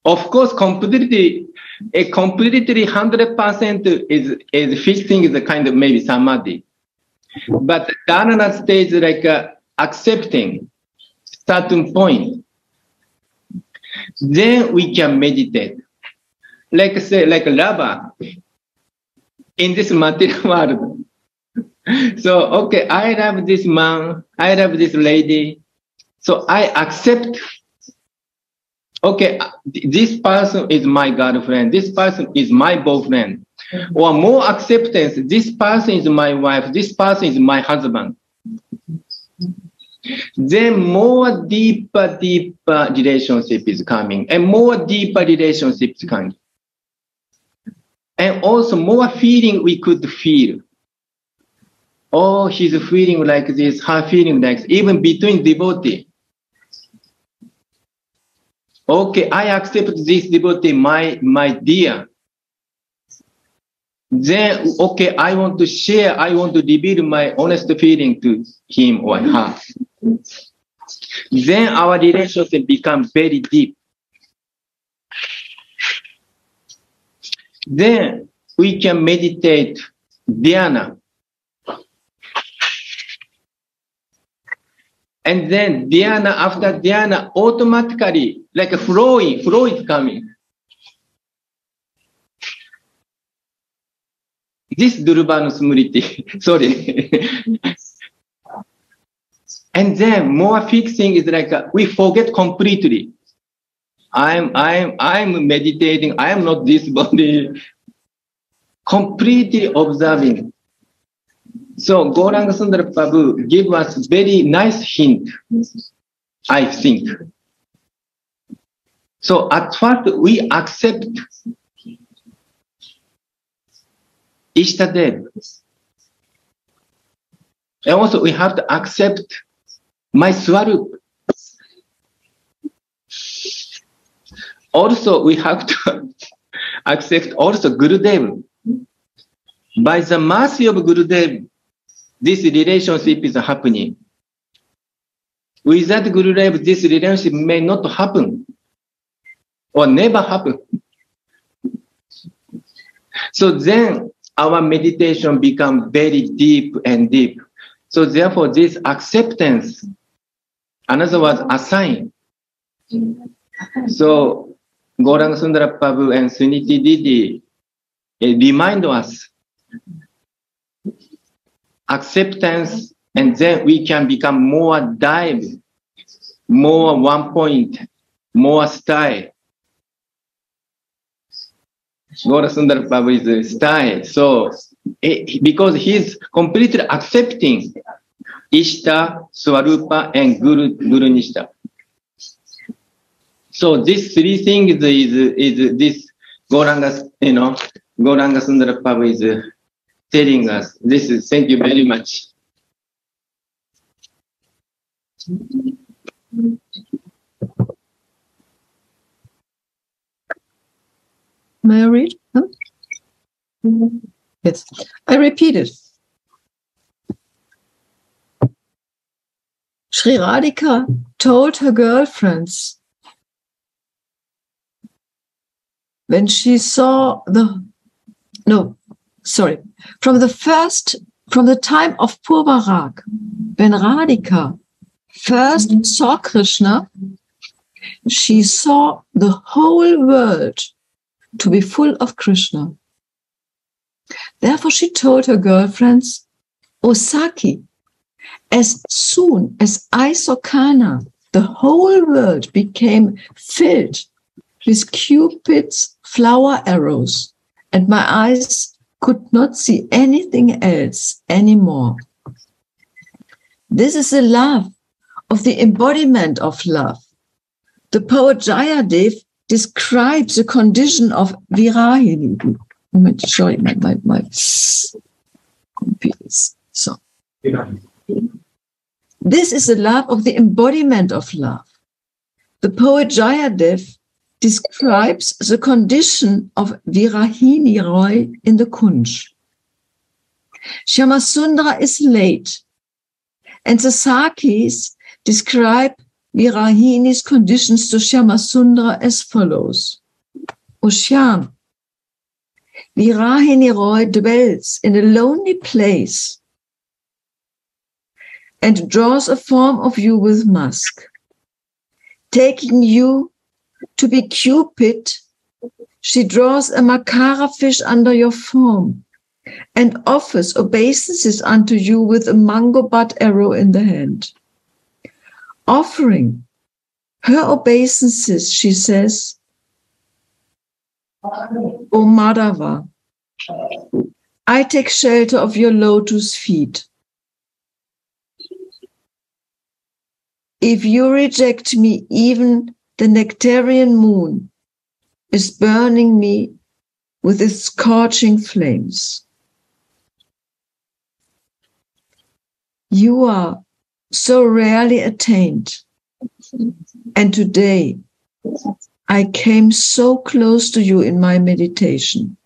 Of course, completely, a completely 100% is, is fixing the kind of maybe samadhi. But dharana stage like uh, accepting certain point. Then we can meditate. Like say, like lava in this material *laughs* world. so, okay, I love this man, I love this lady, so I accept, okay, this person is my girlfriend, this person is my boyfriend. Or more acceptance, this person is my wife, this person is my husband. Then more deeper, deeper relationship is coming, and more deeper relationship is coming. And also more feeling we could feel. Oh, she's feeling like this, her feeling like this, even between devotee. Okay, I accept this devotee, my, my dear. Then, okay, I want to share, I want to reveal my honest feeling to him or her. Then our relationship becomes very deep. Then we can meditate dhyana. And then dhyana, after dhyana, automatically, like a flowing, flow is coming. This Dhruvanusmriti, *laughs* sorry. And then more fixing is like a, we forget completely. I'm, I'm, I'm meditating. I am not this *laughs* body. Completely observing. So Gauranga Sundara Prabhu gave us very nice hint, I think. So at first we accept Ishtadev. And also we have to accept my Swarup. Also we have to *laughs* accept also Gurudev. By the mercy of Gurudev, this relationship is happening. Without Gurudev, this relationship may not happen or never happen. So then our meditation becomes very deep and deep. So therefore this acceptance, another word, assign. So Gauranga Sundara Prabhu and Suniti Didi remind us acceptance, and then we can become more dive, more one point, more style. Gaura Sundar Prabhu's style. So because he's completely accepting Ishta, Swarupa, and Guru, Guru Nishta. So these three things is, is this Gauranga, you know, Gauranga Sundara Prabhu is uh, telling us. This is, thank you very much. May I read? Huh? Yes, I repeat it. Sri Radhika told her girlfriends when she saw the, no, sorry, from the first, from the time of Purvarag, when Radhika first saw Krishna, she saw the whole world to be full of Krishna. Therefore, she told her girlfriends, O sakhi, as soon as I saw Kana, the whole world became filled with Cupid's flower arrows, and my eyes could not see anything else anymore. This is the love of the embodiment of love. The poet Jayadev describes the condition of virahini. Sorry, my, my, my computers. So. This is the love of the embodiment of love. The poet Jayadev describes the condition of Virahini Rai in the Kunj. Shyamasundara is late, and the Sakhis describe Virahini's conditions to Shyamasundara as follows. O Virahini Rai dwells in a lonely place and draws a form of you with musk. Taking you to be Cupid, she draws a Makara fish under your form and offers obeisances unto you with a mango bud arrow in the hand offering her obeisances, she says, O Madhava, I take shelter of your lotus feet. If you reject me, even the nectarian moon is burning me with its scorching flames. You are so rarely attained. And today, I came so close to you in my meditation.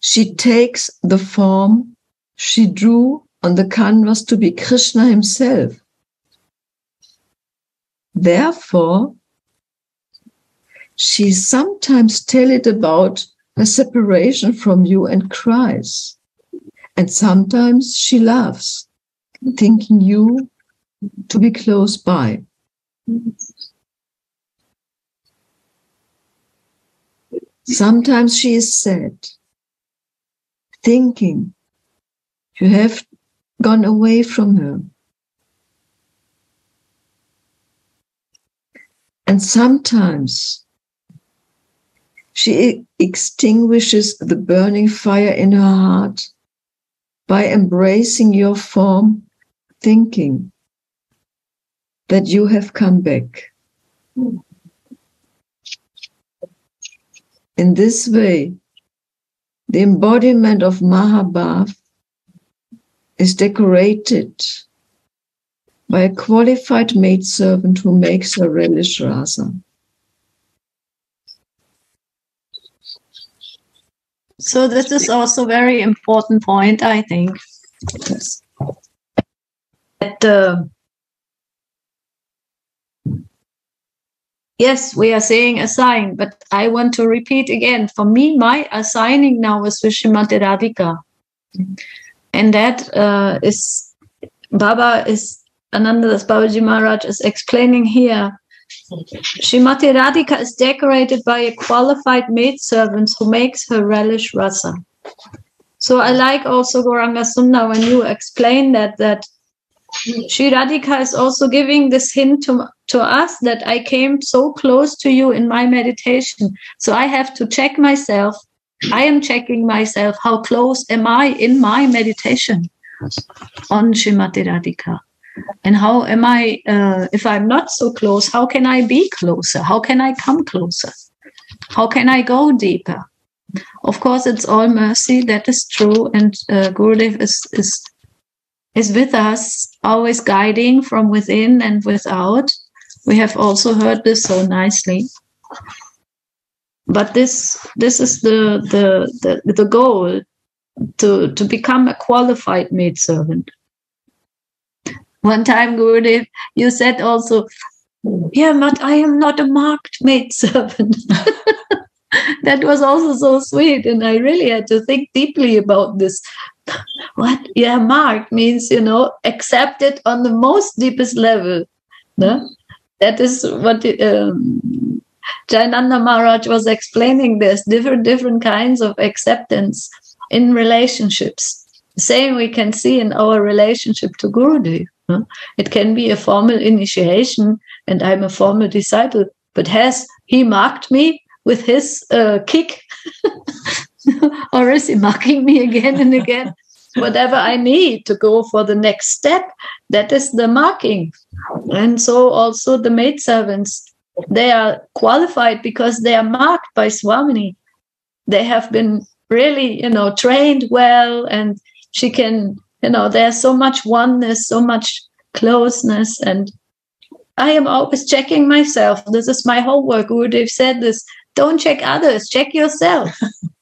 She takes the form she drew on the canvas to be Krishna himself. Therefore, she sometimes tell it about her separation from you and cries. And sometimes she laughs, thinking you to be close by. Sometimes she is sad, thinking you have gone away from her. And sometimes she extinguishes the burning fire in her heart by embracing your form, thinking that you have come back. In this way, the embodiment of Mahabhav is decorated by a qualified maidservant who makes her relish rasa. So this is also very important point, I think. Yes. That uh, yes, we are saying assign, but I want to repeat again. For me, my assigning now is with Srimati Radhika. And that uh, is Baba is Anantadas Babaji Maharaj is explaining here Shrimati Radhika is decorated by a qualified maidservant who makes her relish rasa. So I like also Gauranga Sunna when you explain that that Shri Radhika is also giving this hint to to us that I came so close to you in my meditation. So I have to check myself. I am checking myself. How close am I in my meditation on Shrimati Radhika? And how am I, uh, if I'm not so close, how can I be closer? How can I come closer? How can I go deeper? Of course, it's all mercy. That is true. And uh, Gurudev is, is, is with us, always guiding from within and without. We have also heard this so nicely. But this this is the the the, the goal to to become a qualified maid servant. One time, Gurudev, you said also, yeah, but I am not a marked maid servant. *laughs* that was also so sweet. And I really had to think deeply about this. *laughs* What? Yeah, marked means, you know, accepted on the most deepest level. No? That is what um, Jayananda Maharaj was explaining. this different, different kinds of acceptance in relationships. same we can see in our relationship to Gurudev. It can be a formal initiation, and I'm a formal disciple, but has he marked me with his uh, kick? *laughs* or is he marking me again and again? Whatever I need to go for the next step, that is the marking. And so also the maidservants, they are qualified because they are marked by Swamini. They have been really, you know, trained well and she can you know there's so much oneness so much closeness and i am always checking myself. This is my homework. Gurudev said this? Don't check others. Check yourself *laughs*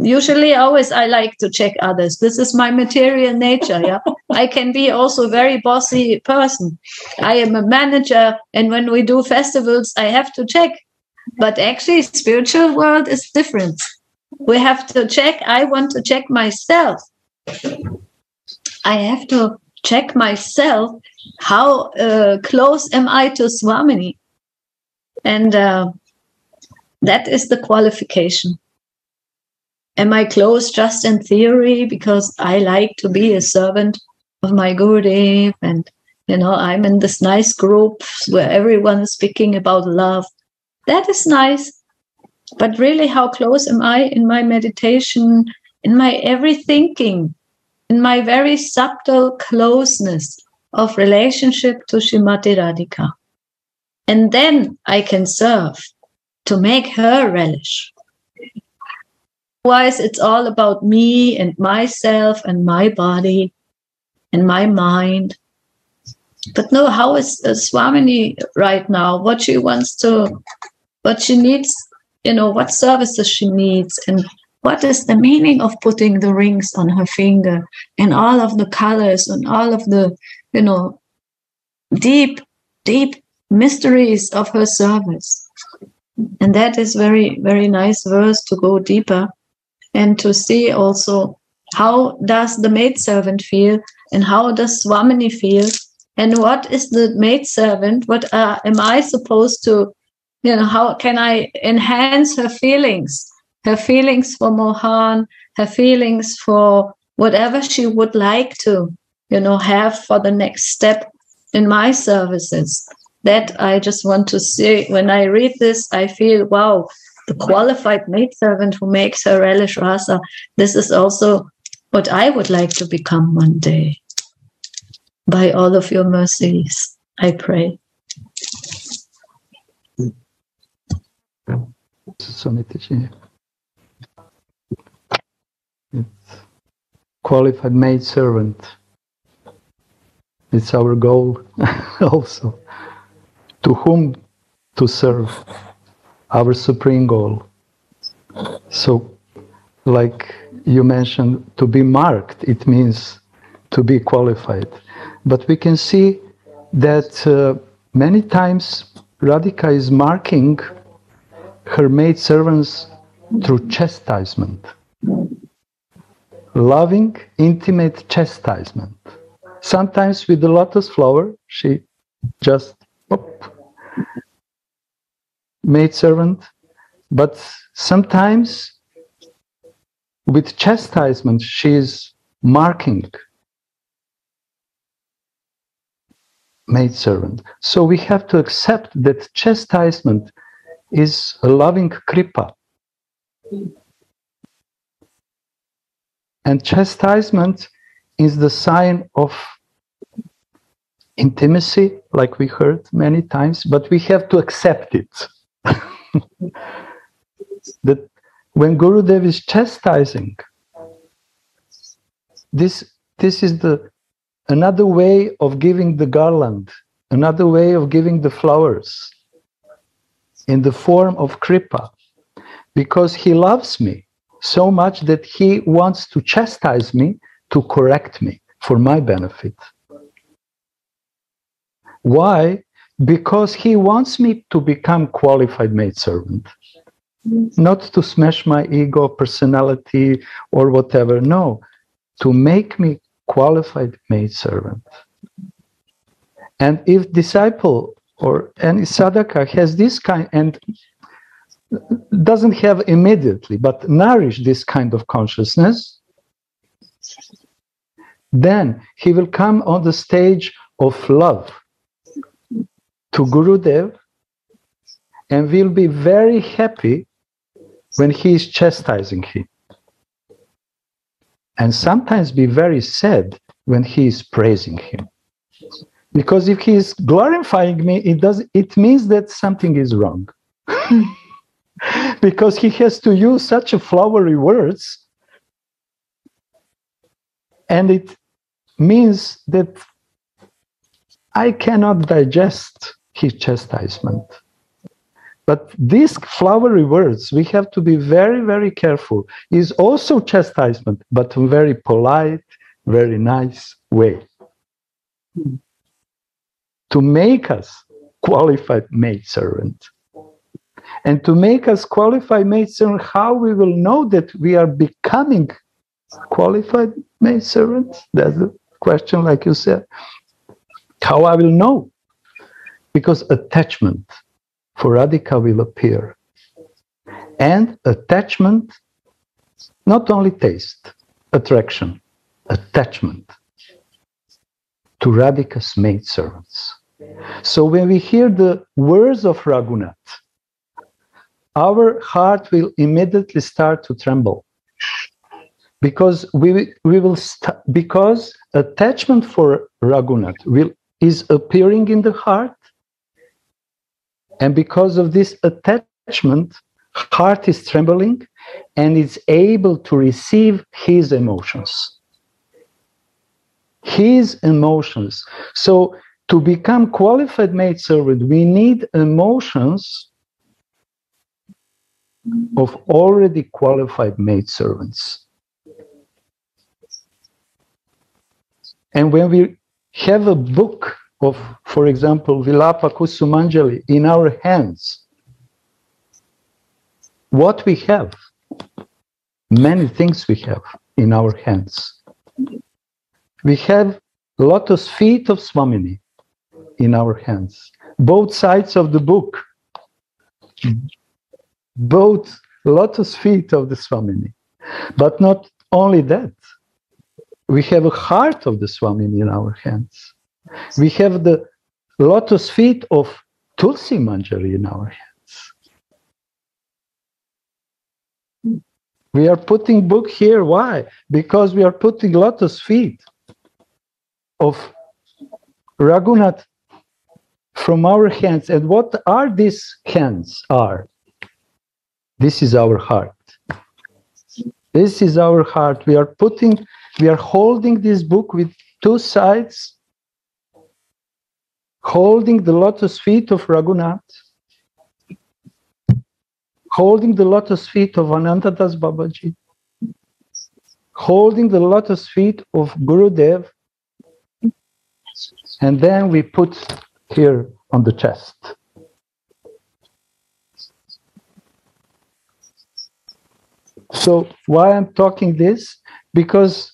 usually always i like to check others. This is my material nature yeah? *laughs* I can be also a very bossy person. I am a manager and when we do festivals i have to check. But actually spiritual world is different. We have to check. I want to check myself. I have to check myself. How uh, close am I to Swamini? And uh, that is the qualification. Am I close just in theory because I like to be a servant of my Gurudev and you know I'm in this nice group where everyone is speaking about love. That is nice. But really, how close am I in my meditation, in my every thinking? in my very subtle closeness of relationship to Shrimati Radhika. And then I can serve to make her relish. Otherwise, it's all about me and myself and my body and my mind. But no, how is uh, Swamini right now? What she wants to, what she needs, you know, what services she needs, and what is the meaning of putting the rings on her finger and all of the colors and all of the you know deep deep mysteries of her service and that is very very nice verse to go deeper and to see also how does the maidservant feel and how does swamini feel and what is the maidservant what uh, am i supposed to you know how can i enhance her feelings her feelings for Mohan, her feelings for whatever she would like to, you know, have for the next step in my services. That I just want to see. When I read this, I feel, wow, the qualified maidservant who makes her relish rasa. This is also what I would like to become one day. By all of your mercies, I pray. qualified maid servant. It's our goal *laughs* also. To whom to serve, our supreme goal. So, like you mentioned, to be marked, it means to be qualified. But we can see that uh, many times Radhika is marking her maid servants through chastisement loving, intimate chastisement. Sometimes with the lotus flower, she just maid servant, but sometimes with chastisement, she is marking. maidservant. So we have to accept that chastisement is a loving kripa. And chastisement is the sign of intimacy, like we heard many times, but we have to accept it. *laughs* that when Gurudev is chastising, this, this is the another way of giving the garland, another way of giving the flowers in the form of kripa, because he loves me so much that he wants to chastise me to correct me for my benefit. Why? Because he wants me to become qualified maidservant. Not to smash my ego, personality, or whatever. No, to make me qualified maidservant. And if disciple or any sadhaka has this kind and doesn't have immediately, but nourish this kind of consciousness, then he will come on the stage of love to Gurudev and will be very happy when he is chastising him. And sometimes be very sad when he is praising him. Because if he is glorifying me, it does it means that something is wrong. *laughs* because he has to use such flowery words and it means that I cannot digest his chastisement. But these flowery words, we have to be very, very careful, is also chastisement, but in very polite, very nice way. To make us qualified maidservant. And to make us qualified maidservant, how we will know that we are becoming qualified maidservant? That's the question, like you said. How I will know? Because attachment for Radhika will appear. And attachment, not only taste, attraction, attachment to Radhika's maidservants. So when we hear the words of Raghunath, our heart will immediately start to tremble because we, we will because attachment for Raghunath will is appearing in the heart and because of this attachment, heart is trembling and is able to receive his emotions. His emotions. So to become qualified maid servant, we need emotions of already qualified maid servants. And when we have a book of, for example, Vilapa Kusumanjali in our hands. What we have, many things we have in our hands. We have lotus feet of Swamini in our hands, both sides of the book, both lotus feet of the Swamini. But not only that, we have a heart of the Swamini in our hands. We have the lotus feet of Tulsi Manjari in our hands. We are putting book here. Why? Because we are putting lotus feet of Raghunath from our hands. And what are these hands? Are this is our heart. This is our heart. We are putting, we are holding this book with two sides holding the lotus feet of Raghunath, holding the lotus feet of Anantadas Babaji, holding the lotus feet of Gurudev, and then we put here on the chest. So why I'm talking this? Because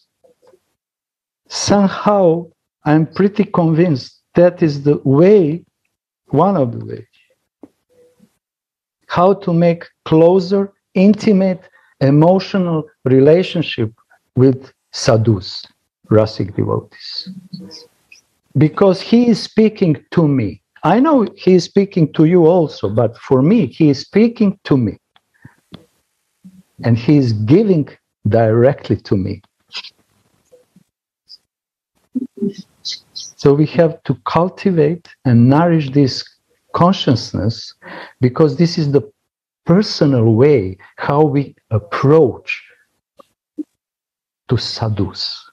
somehow I'm pretty convinced that is the way, one of the ways, how to make closer, intimate, emotional relationship with sadhus, rasic devotees. because he is speaking to me. I know he is speaking to you also, but for me, he is speaking to me. And he is giving directly to me. So we have to cultivate and nourish this consciousness because this is the personal way how we approach to sadhus.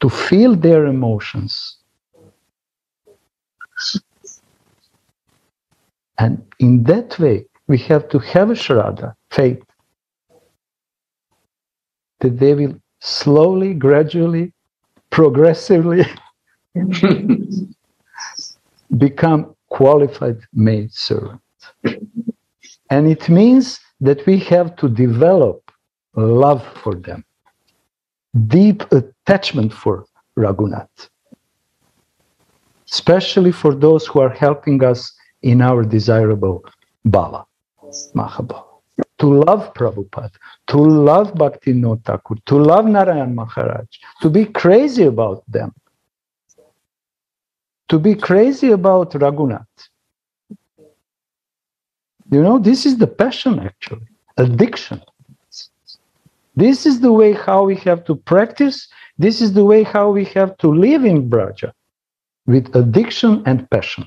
To feel their emotions. And in that way, we have to have a shraddha, faith, that they will slowly, gradually, progressively *laughs* become qualified maid servants. And it means that we have to develop love for them, deep attachment for Raghunath, especially for those who are helping us in our desirable Bala, Mahabhava. To love Prabhupada, to love Bhakti Thakur, to love Narayan Maharaj, to be crazy about them, to be crazy about Raghunath. You know, this is the passion actually, addiction. This is the way how we have to practice. This is the way how we have to live in Braja with addiction and passion.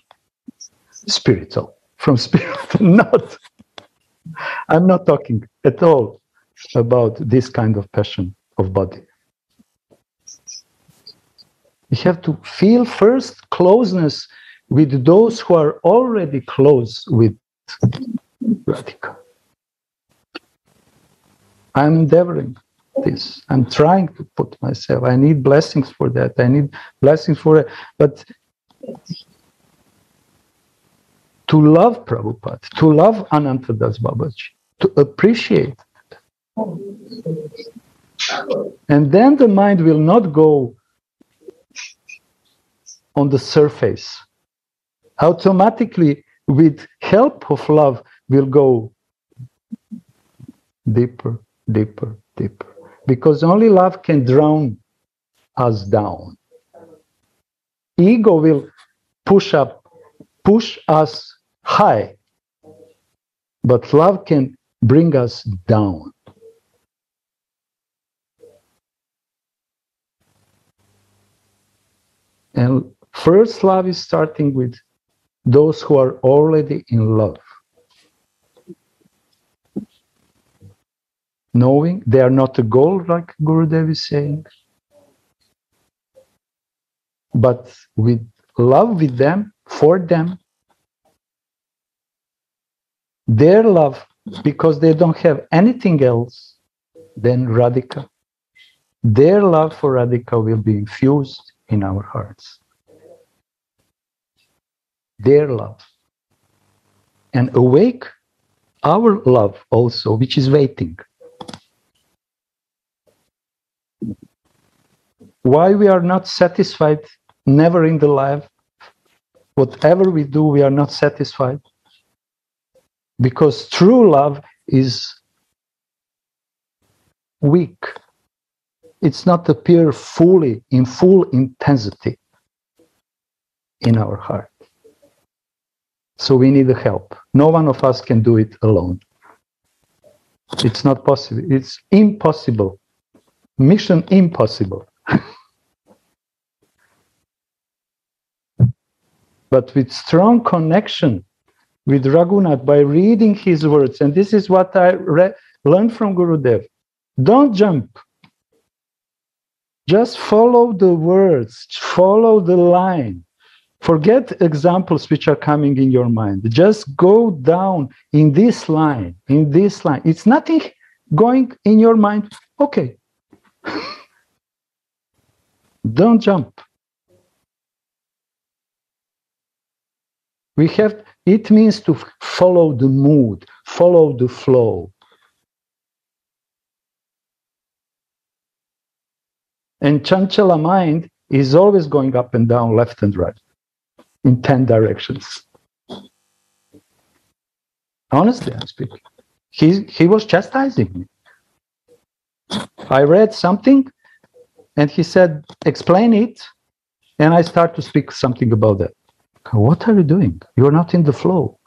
Spiritual, from spirit, *laughs* not. I'm not talking at all about this kind of passion of body. You have to feel first closeness with those who are already close with Radhika. I'm endeavoring this. I'm trying to put myself. I need blessings for that. I need blessings for it. But to love Prabhupada, to love Anantadas Babaji, to appreciate it. And then the mind will not go on the surface. Automatically, with help of love, will go deeper, deeper, deeper. Because only love can drown us down. Ego will push up, push us high, but love can bring us down. And first love is starting with those who are already in love. knowing they are not a goal, like Gurudev is saying, but with love with them, for them, their love, because they don't have anything else than Radhika, their love for Radhika will be infused in our hearts. Their love. And awake our love also, which is waiting. why we are not satisfied never in the life whatever we do we are not satisfied because true love is weak. It's not appear fully in full intensity in our heart. So we need the help. No one of us can do it alone. It's not possible. It's impossible. Mission impossible. *laughs* But with strong connection with Raghunath by reading his words. And this is what I re- learned from Gurudev. Don't jump. Just follow the words, follow the line. Forget examples which are coming in your mind. Just go down in this line, in this line. It's nothing going in your mind. Okay. *laughs* Don't jump. We have, it means to follow the mood, follow the flow. And Chanchala mind is always going up and down, left and right, in 10 directions. Honestly, I'm speaking. He, he was chastising me. I read something And he said, explain it. And I start to speak something about that. What are you doing? You're not in the flow.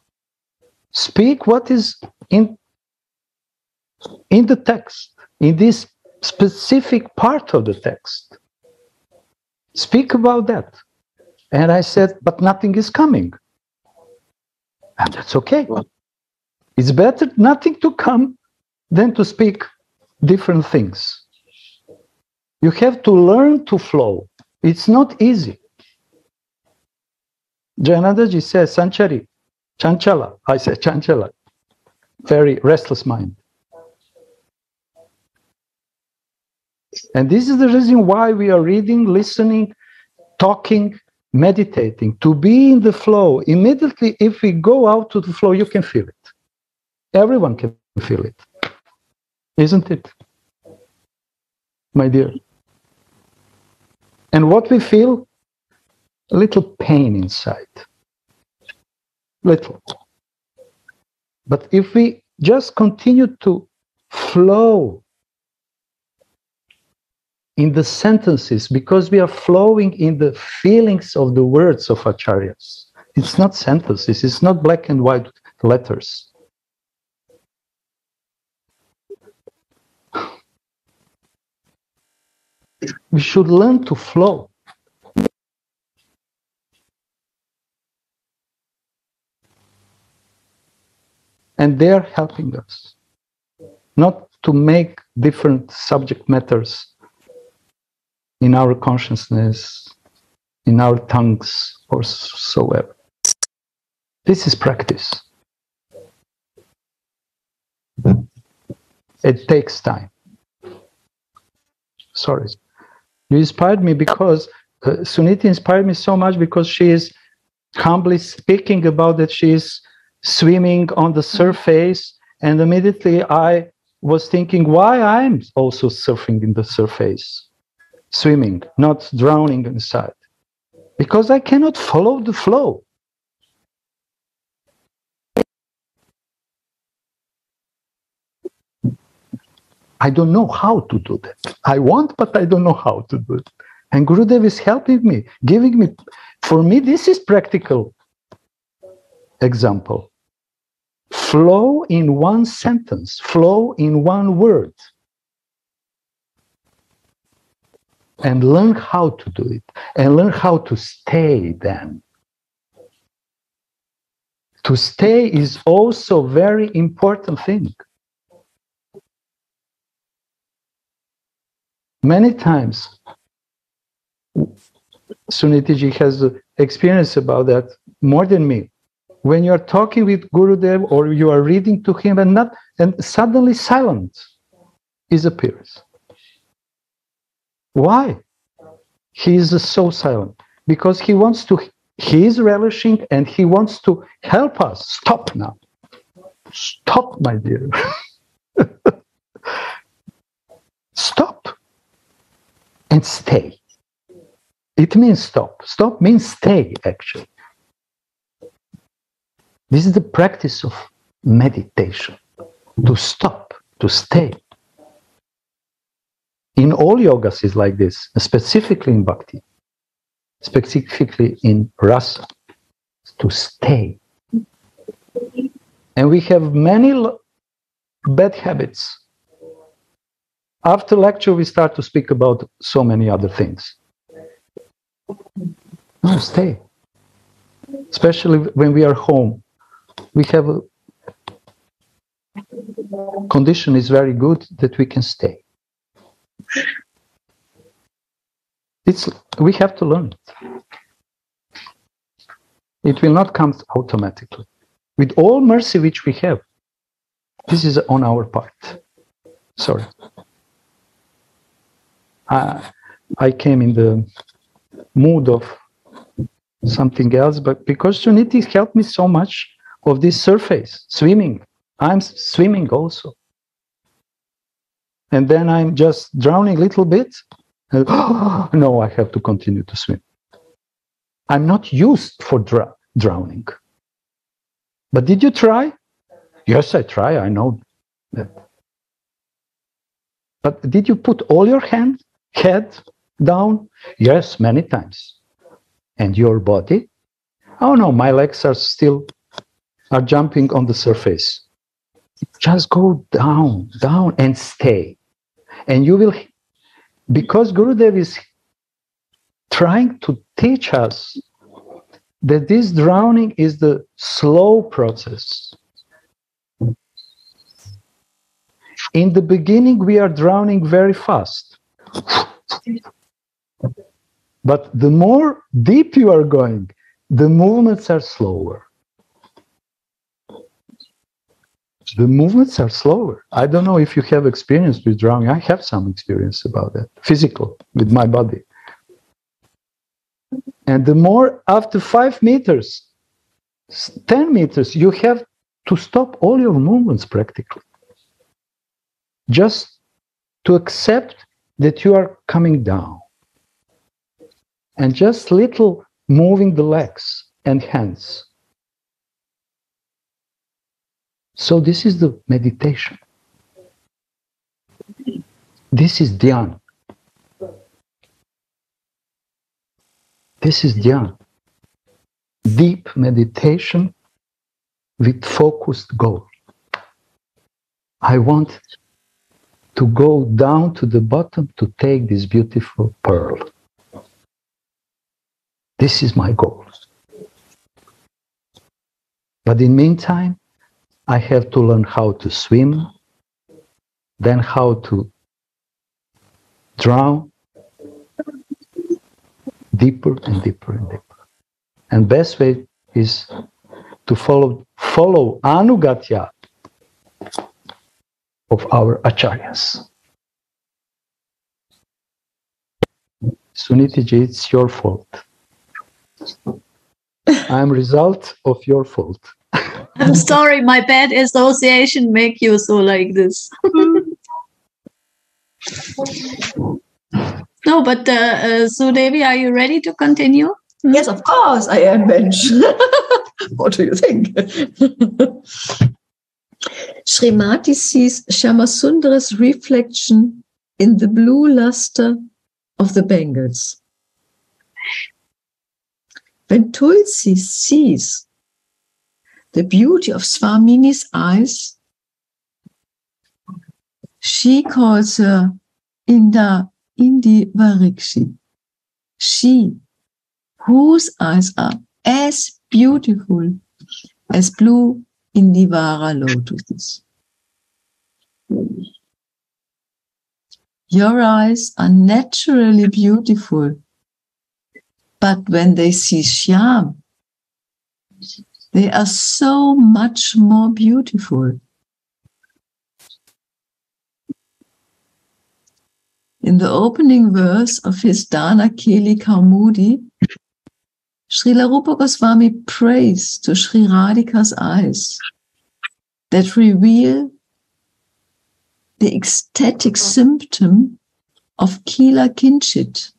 Speak what is in, in the text, in this specific part of the text. Speak about that. And I said, but nothing is coming. And that's okay. It's better nothing to come than to speak different things. You have to learn to flow. It's not easy. Jayanandaji says, Sanchari, Chanchala. I say Chanchala. Very restless mind. And this is the reason why we are reading, listening, talking, meditating, to be in the flow. Immediately, if we go out to the flow, you can feel it. Everyone can feel it. Isn't it? My dear. And what we feel? A little pain inside. Little. But if we just continue to flow in the sentences because we are flowing in the feelings of the words of acharyas. It's not sentences, it's not black and white letters. We should learn to flow. And they're helping us not to make different subject matters in our consciousness, in our tongues, or so ever. This is practice. It takes time. Sorry. You inspired me because uh, Suniti inspired me so much because she is humbly speaking about that she is swimming on the surface and immediately i was thinking why i'm also surfing in the surface swimming, not drowning inside. Because I cannot follow the flow. I don't know how to do that. I want, but I don't know how to do it. And Gurudev is helping me, giving me. For me, this is practical example. Flow in one sentence, flow in one word. and learn how to do it and learn how to stay then. To stay is also very important thing. Many times sunitiji has experience about that more than me when you are talking with gurudev or you are reading to him and not and suddenly silence is appears why? He is so silent because he wants to, he is relishing and he wants to help us. Stop now. Stop, my dear. *laughs* stop and stay. It means stop. Stop means stay, actually. This is the practice of meditation to stop, to stay. In all yogas is like this, specifically in bhakti, specifically in rasa, to stay. And we have many bad habits. After lecture, we start to speak about so many other things. No, stay. Especially when we are home. We have a condition is very good that we can stay. It's we have to learn it. It will not come automatically. With all mercy which we have, this is on our part. Sorry. I, I came in the mood of something else, but because Suniti helped me so much of this surface, swimming. I'm swimming also and then I'm just drowning a little bit. And, oh, *gasps* no, I have to continue to swim. I'm not used for dr- drowning. But did you try? Yes, I try. I know that. But did you put all your hand, head down? Yes, many times. And your body? Oh no, my legs are still are jumping on the surface. Just go down, down and stay. And you will, because Gurudev is trying to teach us that this drowning is the slow process. In the beginning, we are drowning very fast. But the more deep you are going, the movements are slower. The movements are slower. I don't know if you have experience with drowning. I have some experience about that, physical, with my body. And the more after five meters, 10 meters, you have to stop all your movements practically. Just to accept that you are coming down. And just little moving the legs and hands. So, this is the meditation. This is dhyan. This is dhyan. Deep meditation with focused goal. I want to go down to the bottom to take this beautiful pearl. This is my goal. But in meantime, I have to learn how to swim, then how to drown, deeper and deeper and deeper. And best way is to follow follow anugatya of our acharyas. Sunitiji, it's your fault. I'm result of your fault. *laughs* I'm sorry, my bad association make you so like this. *laughs* No, but uh, uh, Sudevi, are you ready to continue? Yes, of course I am, Bench. *laughs* what do you think? *laughs* Srimati sees Shyamasundara's reflection in the blue luster of the bangles. When Tulsi sees the beauty of Swamini's eyes, she calls her Inda Indivarakshi. She, whose eyes are as beautiful as blue Indivara lotuses. Your eyes are naturally beautiful, but when they see Shyam, they are so much more beautiful. In the opening verse of his Dana Keli Kaumudi, Srila Rupa Goswami prays to Sri Radhika's eyes that reveal the ecstatic symptom of Kila Kinchit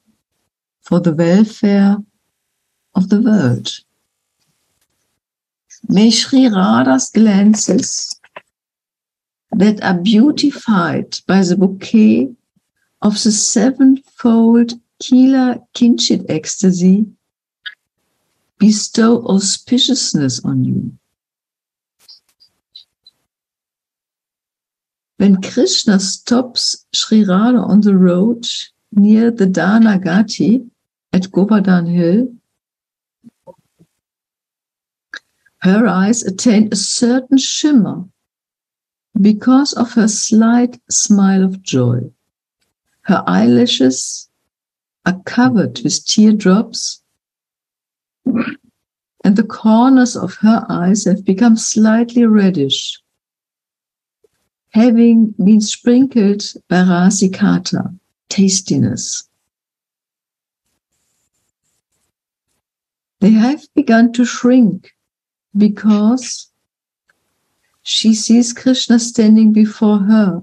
for the welfare of the world. May Sri Radha's glances that are beautified by the bouquet of the sevenfold Kila Kinchit ecstasy bestow auspiciousness on you. When Krishna stops Sri Radha on the road near the Dhanagati at Govardhan Hill, her eyes attain a certain shimmer because of her slight smile of joy. Her eyelashes are covered with teardrops, and the corners of her eyes have become slightly reddish, having been sprinkled by rasikata, tastiness. They have begun to shrink because she sees Krishna standing before her,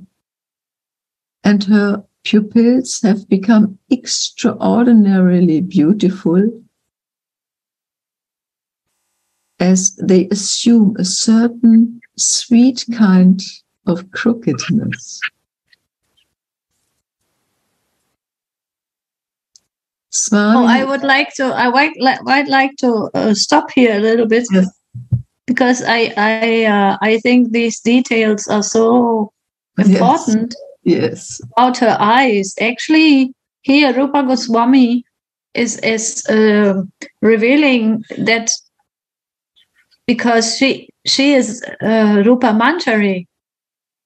and her pupils have become extraordinarily beautiful as they assume a certain sweet kind of crookedness. Swami. Oh, I would like to. I might, might like to uh, stop here a little bit Yes. Because I I uh, I think these details are so important Yes. about her eyes. Actually, here Rupa Goswami is is uh, revealing that because she she is uh, Rupa Manjari,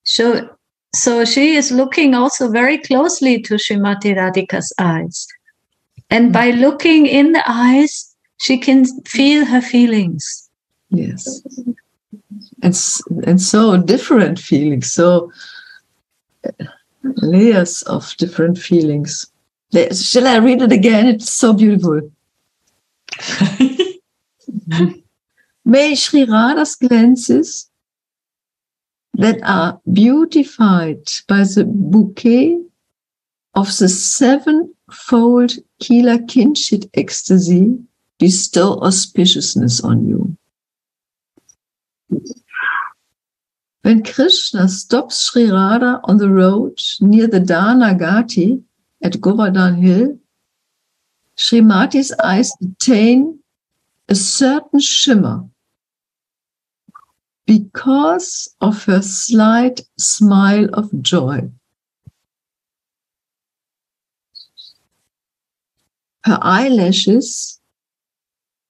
so so she is looking also very closely to Srimati Radhika's eyes, and by looking in the eyes, she can feel her feelings. Yes. And, and so different feelings, so uh, layers of different feelings. Shall I read it again? It's so beautiful. *laughs* May Sri Radha's glances that are beautified by the bouquet of the sevenfold Kila Kinchit ecstasy bestow auspiciousness on you. When Krishna stops Sri Radha on the road near the Dhanagati at Govardhan Hill, Srimati's eyes attain a certain shimmer because of her slight smile of joy. Her eyelashes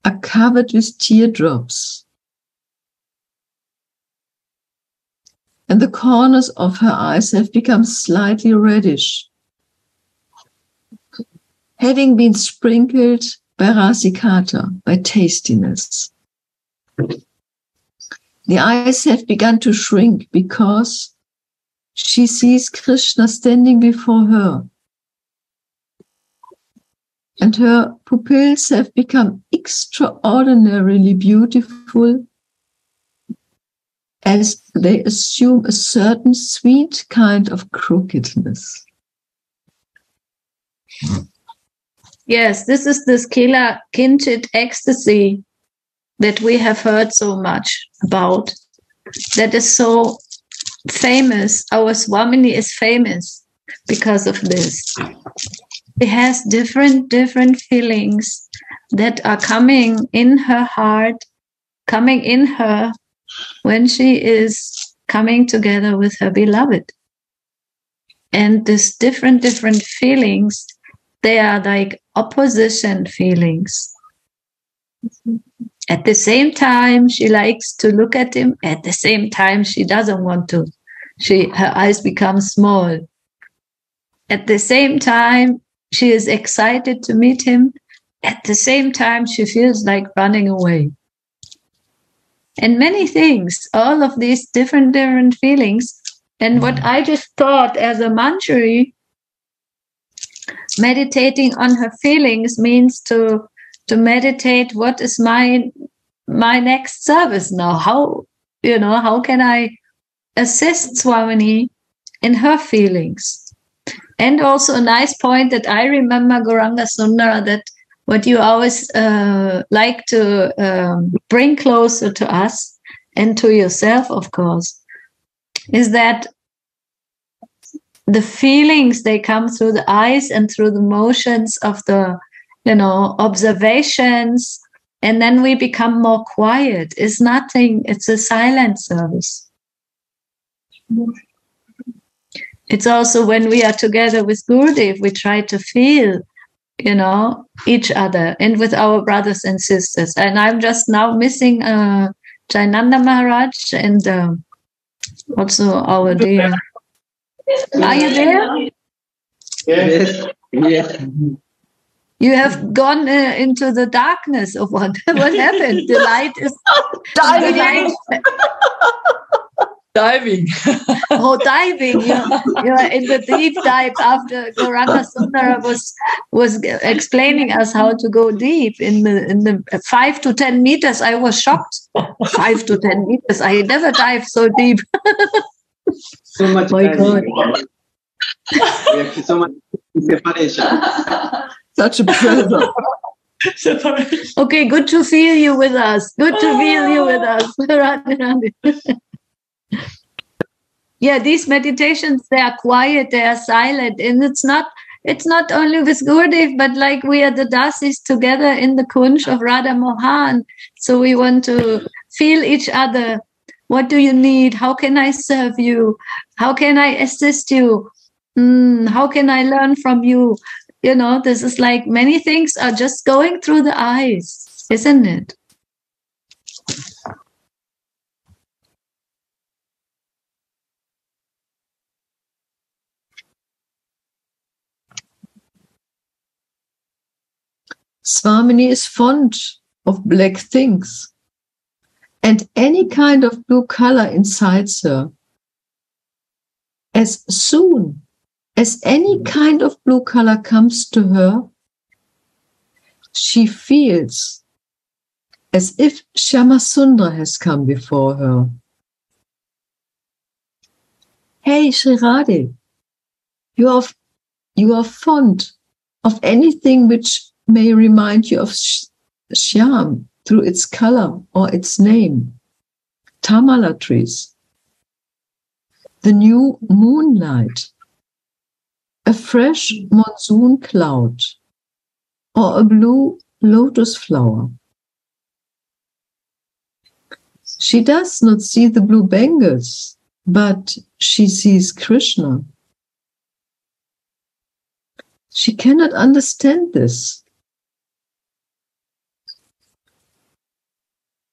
are covered with teardrops. And the corners of her eyes have become slightly reddish, having been sprinkled by rasikata, by tastiness. The eyes have begun to shrink because she sees Krishna standing before her. And her pupils have become extraordinarily beautiful as they assume a certain sweet kind of crookedness. Yes, this is the Kila Kinchit ecstasy that we have heard so much about. That is so famous. Our Swamini is famous because of this. She has different, different feelings that are coming in her heart, coming in her when she is coming together with her beloved. And these different, different feelings, they are like opposition feelings. At the same time, she likes to look at him. At the same time, she doesn't want to. She her eyes become small. At the same time, she is excited to meet him. At the same time, she feels like running away. And many things, all of these different, different feelings. And what I just thought as a manjari, meditating on her feelings means to to meditate what is my my next service now how you know how can i assist swamini in her feelings and also a nice point that i remember Gauranga sundara that what you always uh, like to um, bring closer to us and to yourself of course is that the feelings they come through the eyes and through the motions of the you know observations and then we become more quiet. It's nothing it's a silent service. It's also when we are together with gurudev we try to feel you know each other and with our brothers and sisters and i'm just now missing uh Jayananda maharaj and uh, also our dear are you there Yes. Yes. You have gone uh, into the darkness of what? *laughs* what happened? The light is *laughs* the light, Diving. *laughs* oh, diving. You, you are in the deep dive after Gauranga Sundara was was explaining us how to go deep in the in the five to ten meters. I was shocked. Five to ten meters. I never dived so deep. So much. My time. We have so much separation. Such a pleasure. *laughs* Okay, good to feel you with us. Good to feel you with us. *laughs* Yeah, these meditations, they are quiet, they are silent, and it's not it's not only with Gurdev, but like we are the dasis together in the kunj of Radha Mohan. So we want to feel each other. What do you need? How can I serve you? How can I assist you? Mm, how can I learn from you? You know, this is like many things are just going through the eyes, isn't it? Swamini is fond of black things and any kind of blue color incites her. As soon as any hmm. kind of blue color comes to her, she feels as if Shyamasundara has come before her. Hey, Sri Radhe, you are, you are fond of anything which may remind you of Shyam through its color or its name. Tamala trees. The new moonlight. A fresh monsoon cloud or a blue lotus flower. She does not see the blue bangles, but she sees Krishna. She cannot understand this.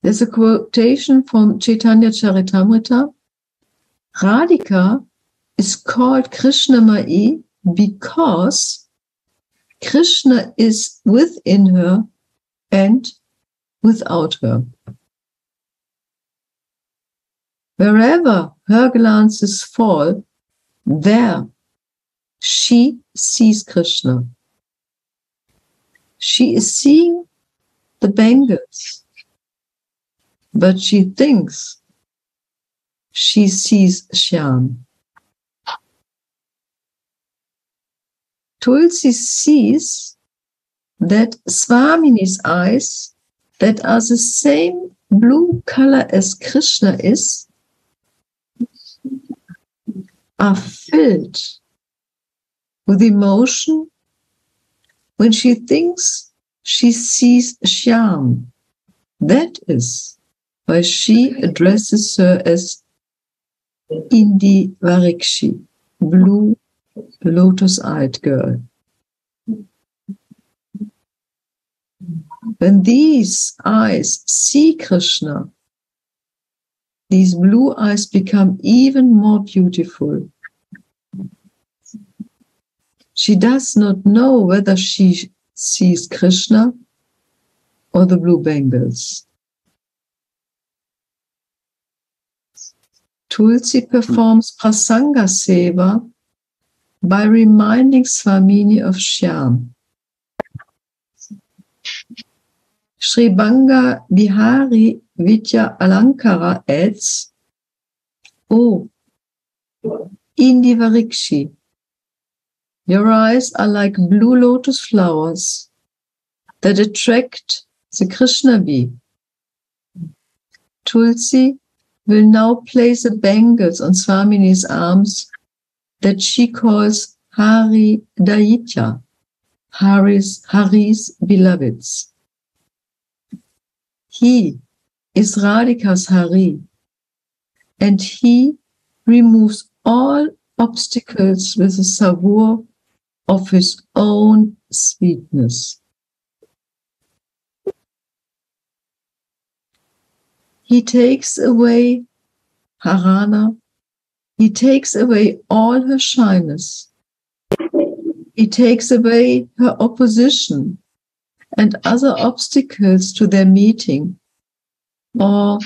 There's a quotation from Chaitanya Charitamrita. Radhika is called Krishna Mai because Krishna is within her and without her. Wherever her glances fall, there she sees Krishna. She is seeing the bangles but she thinks she sees Shyam. Tulsi sees that Swamini's eyes that are the same blue color as Krishna is are filled with emotion when she thinks she sees Shyam. That is why she addresses her as Indi Varikshi, blue lotus eyed girl. When these eyes see Krishna, these blue eyes become even more beautiful. She does not know whether she sees Krishna or the blue bangles. Tulsi performs Prasanga Seva by reminding Swamini of Shyam. Sri Banga Bihari Vidya Alankara adds, Oh, Indivarakshi, your eyes are like blue lotus flowers that attract the Krishna bee. Tulsi will now place the bangles on Swamini's arms that she calls Hari Dayita, Hari's, Hari's beloveds. He is Radhika's Hari, and he removes all obstacles with a savour of his own sweetness. He takes away Harana. He takes away all her shyness. He takes away her opposition and other obstacles to their meeting or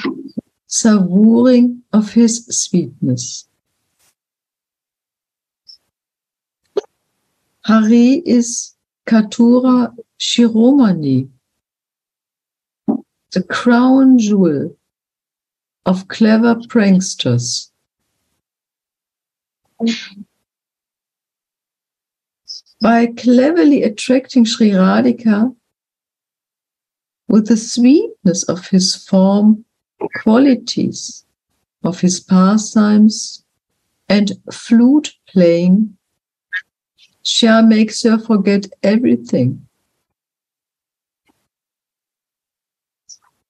savouring of his sweetness. Hari is Katura Shiromani, the crown jewel of clever pranksters. By cleverly attracting Sri Radhika with the sweetness of his form, qualities, of his pastimes, and flute playing, Shyam makes her forget everything.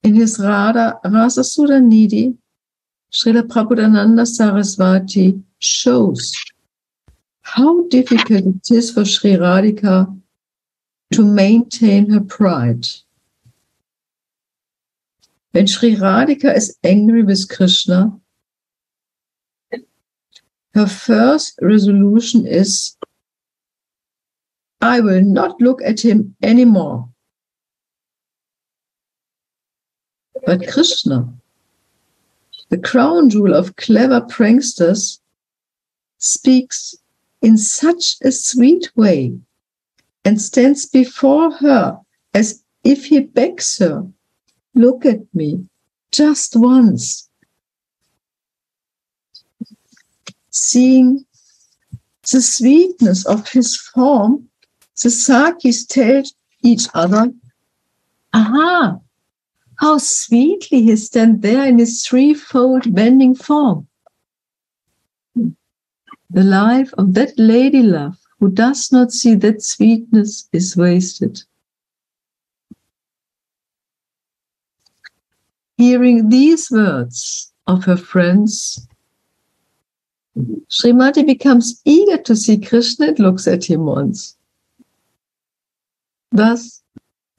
In his Radha, Rasa Sudha Nidhi, Srila Prabhupada Saraswati shows how difficult it is for Sri Radhika to maintain her pride. When Sri Radhika is angry with Krishna, her first resolution is I will not look at him anymore. But Krishna, the crown jewel of clever pranksters, speaks in such a sweet way and stands before her as if he begs her, Look at me just once. Seeing the sweetness of his form, the Sakhis tell each other, Aha, how sweetly he stands there in his threefold bending form. The life of that lady love who does not see that sweetness is wasted. Hearing these words of her friends, Srimati becomes eager to see Krishna and looks at him once. Thus,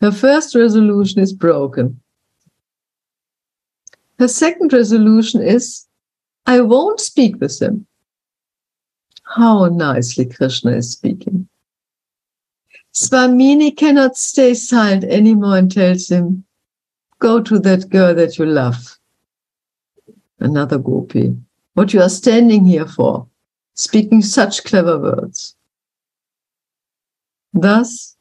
her first resolution is broken. Her second resolution is, I won't speak with him. How nicely Krishna is speaking. Swamini cannot stay silent anymore and tells him, Go to that girl that you love. Another gopi. What you are standing here for, speaking such clever words. Thus,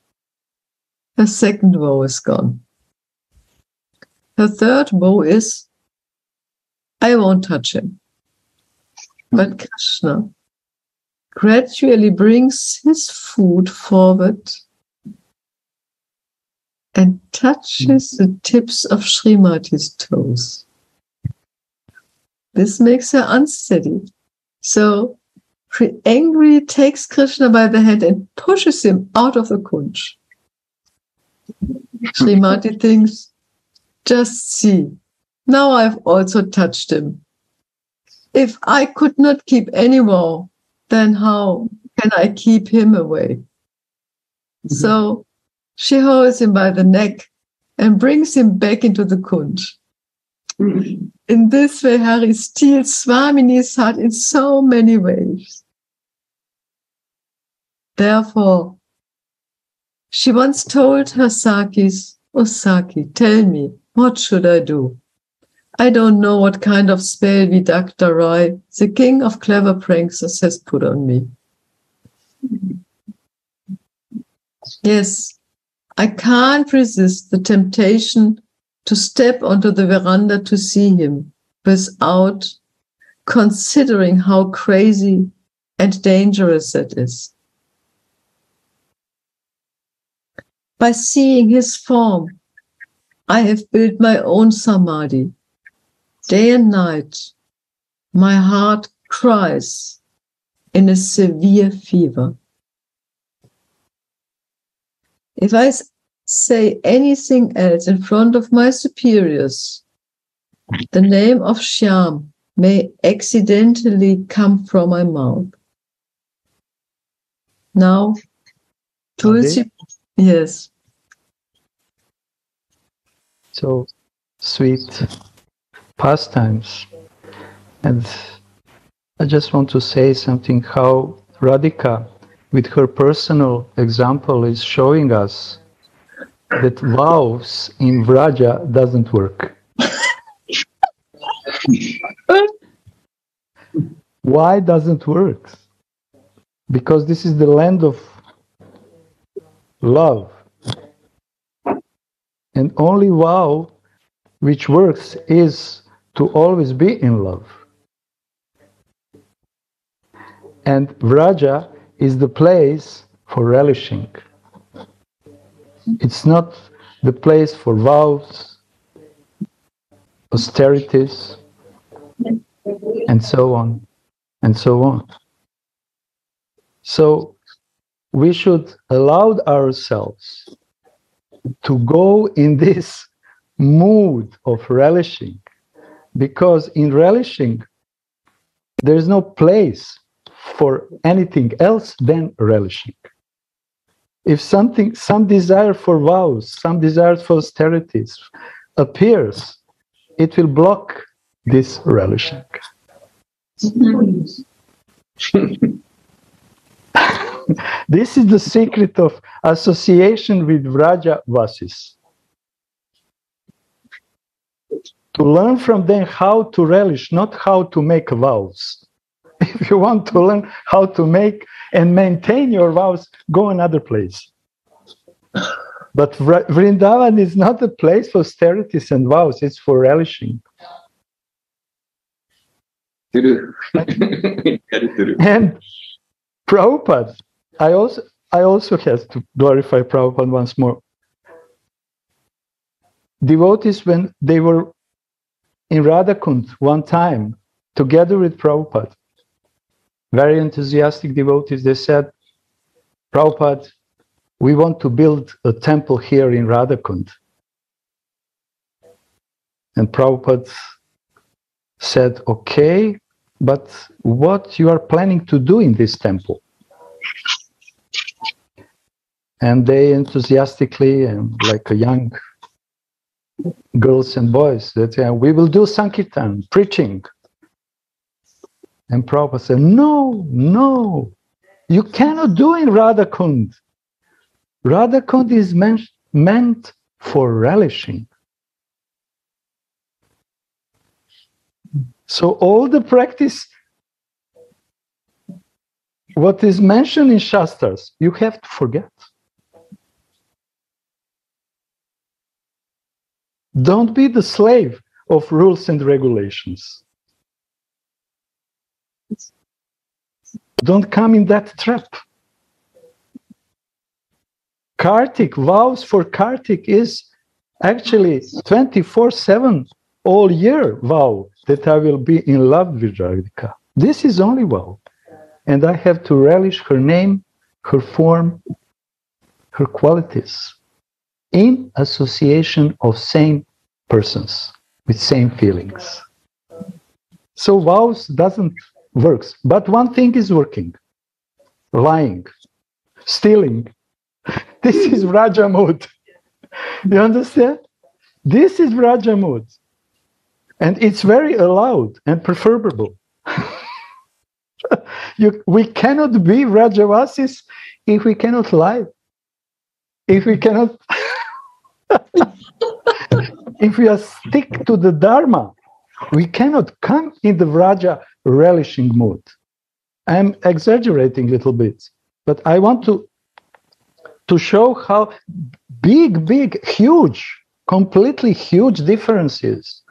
her second woe is gone. Her third woe is, I won't touch him. But Krishna gradually brings his foot forward and touches the tips of Srimati's toes. This makes her unsteady. So she angrily takes Krishna by the hand and pushes him out of the kunj. Srimati thinks, just see, now I've also touched him. If I could not keep any more, then how can I keep him away? Mm-hmm. So she holds him by the neck and brings him back into the kunj. Mm-hmm. In this way, Hari steals Swamini's heart in so many ways. Therefore, she once told her Sakhis, Oh Sakhi, tell me, what should I do? I don't know what kind of spell Vidagdha Roy, the king of clever pranksters, has put on me. Yes, I can't resist the temptation to step onto the veranda to see him without considering how crazy and dangerous that is. By seeing his form, I have built my own samadhi. Day and night, my heart cries in a severe fever. If I say anything else in front of my superiors, the name of Shyam may accidentally come from my mouth. Now, Tulsi, yes. So sweet pastimes. And I just want to say something how Radhika with her personal example is showing us that vows in Vraja doesn't work. Why doesn't work? Because this is the land of love. And only vow which works is to always be in love. And Vraja is the place for relishing. It's not the place for vows, austerities, and so on, and so on. So we should allow ourselves to go in this mood of relishing because in relishing there's no place for anything else than relishing if something some desire for vows some desire for austerities appears it will block this relishing *laughs* this is the secret of association with Vraja Vasis. To learn from them how to relish, not how to make vows. *laughs* If you want to learn how to make and maintain your vows, go another place. But Vrindavan is not a place for austerities and vows, it's for relishing. *laughs* and Prabhupada I also I also have to glorify Prabhupada once more. Devotees, when they were in Radhakund one time, together with Prabhupada, very enthusiastic devotees, they said, Prabhupada, we want to build a temple here in Radhakund. And Prabhupada said, okay, but what you are planning to do in this temple? and they enthusiastically and like a young girls and boys that yeah, we will do sankirtan preaching. And Prabhupada said no no. You cannot do in Radhakund. Radhakund is meant, meant for relishing. So all the practice what is mentioned in Shastras, you have to forget. Don't be the slave of rules and regulations. Don't come in that trap. Kartik, vows for Kartik is actually 24 7 all year vow that I will be in love with Radhika. This is only vow and I have to relish her name, her form, her qualities in association of same persons with same feelings. So vows doesn't works, but one thing is working: lying, stealing. *laughs* This is Vraja mood. *laughs* You understand? This is Vraja mood, and it's very allowed and preferable. *laughs* you, we cannot be Vrajavasis if we cannot lie. If we cannot, if we are stick to the Dharma, we cannot come in the Vraja relishing mood. I'm exaggerating a little bit, but I want to to show how big, big, huge, completely huge differences.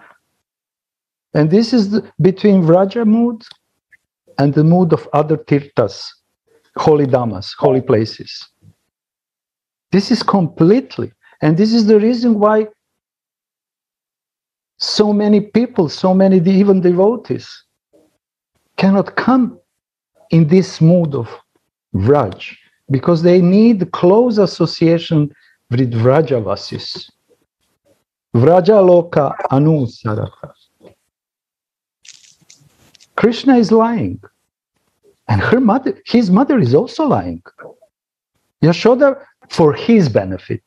And this is the, between Vraja mood and the mood of other tirthas, holy dhamas, holy places. This is completely, and this is the reason why so many people, so many even devotees, cannot come in this mood of Vraj because they need close association with Vrajavasis. Vrajaloka Anusaraka. Krishna is lying. And her mother, his mother is also lying. Yashoda for his benefit.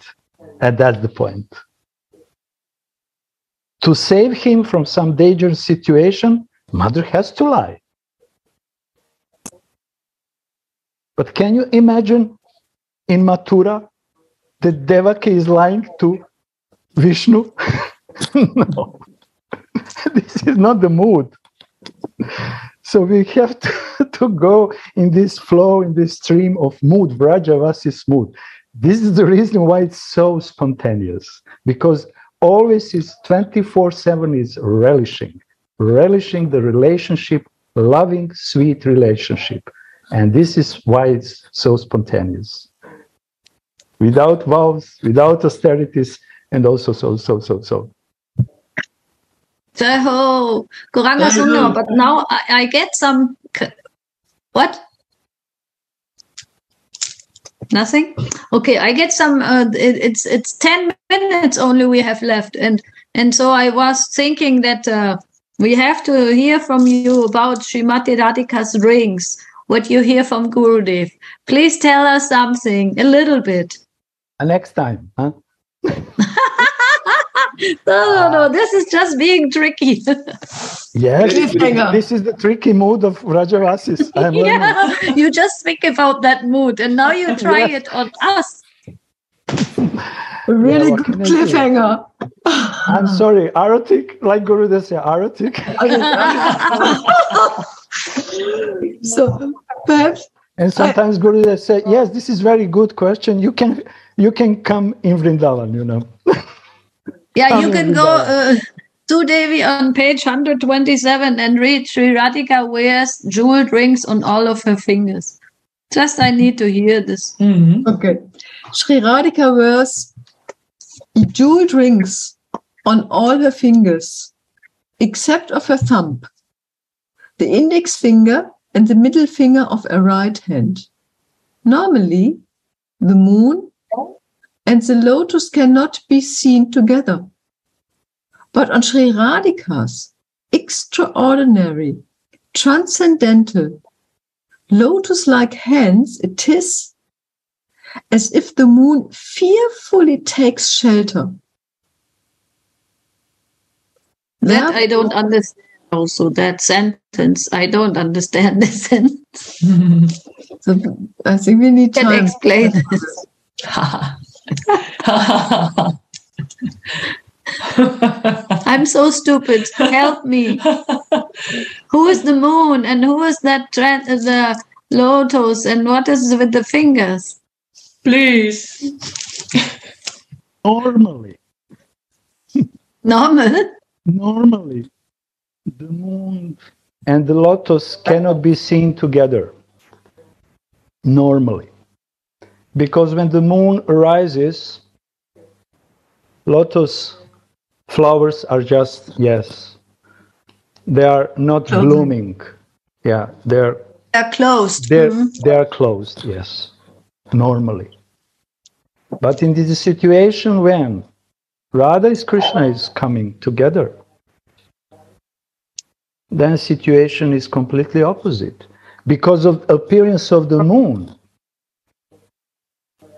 And that's the point. To save him from some dangerous situation, mother has to lie. But can you imagine in Mathura that Devaki is lying to Vishnu? *laughs* no. this is not the mood so we have to, *laughs* to go in this flow, in this stream of mood, Vrajavasis mood. This is the reason why it's so spontaneous, because always is 24 7 is relishing, relishing the relationship, loving, sweet relationship. And this is why it's so spontaneous. Without vows, without austerities, and also so, so, so, so. So, Gauranga Sundar, but now I, I, get some. What? Nothing. Okay, I get some. Uh, it, it's it's ten minutes only we have left, and and so I was thinking that uh, we have to hear from you about Srimati Radhika's rings. What you hear from Gurudev. Please tell us something, a little bit. Uh, next time, huh? *laughs* no, no, no. Ah. This is just being tricky. *laughs* yes, uh, this is the tricky mood of Vrajavasis. *laughs* yeah, you just think about that mood, and now you *laughs* try yes. it on us. A really yeah, good cliffhanger. I'm sorry, erotic, like Guru does say, erotic. so perhaps and sometimes I, Guru say, "Yes, this is very good question. You can you can come in Vrindavan, you know." Yeah, you can go uh, to Devi on page 127 and read Sri Radhika wears jeweled rings on all of her fingers. Just I need to hear this. Mm-hmm. Okay. Sri Radhika wears jeweled rings on all her fingers, except of her thumb, the index finger and the middle finger of her right hand. Normally, the moon and the lotus cannot be seen together. But on Sri Radhika's extraordinary, transcendental, lotus like hands, it is as if the moon fearfully takes shelter. That I don't understand. Also, that sentence, I don't understand the *laughs* sentence. *laughs* so I think we need to explain this. *laughs* *laughs* I'm so stupid. Help me. who is the moon and who is that tra- the lotus and what is with the fingers? Please. Normally. Normal? Normally. The moon and the lotus cannot be seen together. Normally. Because when the moon arises, lotus flowers are just, yes, they are not blooming. Yeah, they're they're closed. They're, mm-hmm. they are closed, yes, normally. But in this situation when Radha is Krishna is coming together, then situation is completely opposite. Because of appearance of the moon,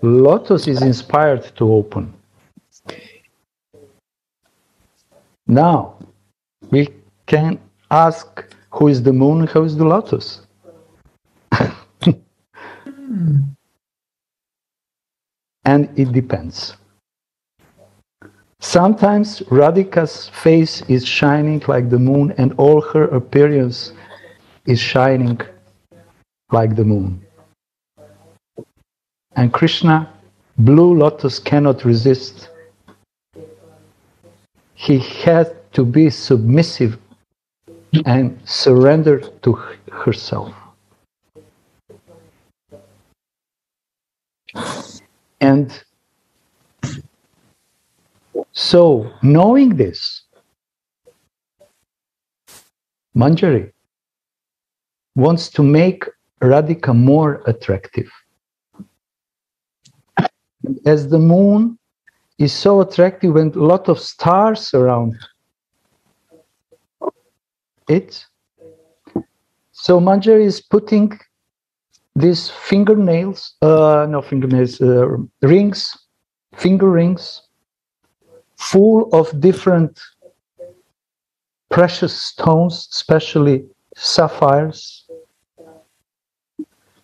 lotus is inspired to open. Now, we can ask who is the moon, who is the lotus? *laughs* and it depends. Sometimes Radhika's face is shining like the moon, and all her appearance is shining like the moon. And Krishna, blue lotus, cannot resist. He had to be submissive and surrender to herself. And so, knowing this, Manjari wants to make Radhika more attractive. As the moon is so attractive and a lot of stars surround it, so Manjari is putting these fingernails, uh, no fingernails, uh, rings, finger rings, full of different precious stones, especially sapphires,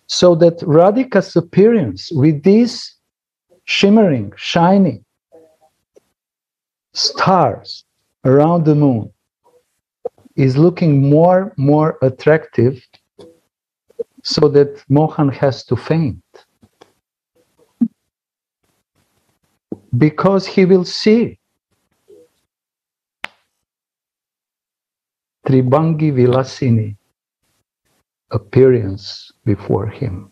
so that Radhika's appearance with these shimmering, shining stars around the moon is looking more more attractive so that Mohan has to faint because he will see Tribhangi Vilasini appearance before him.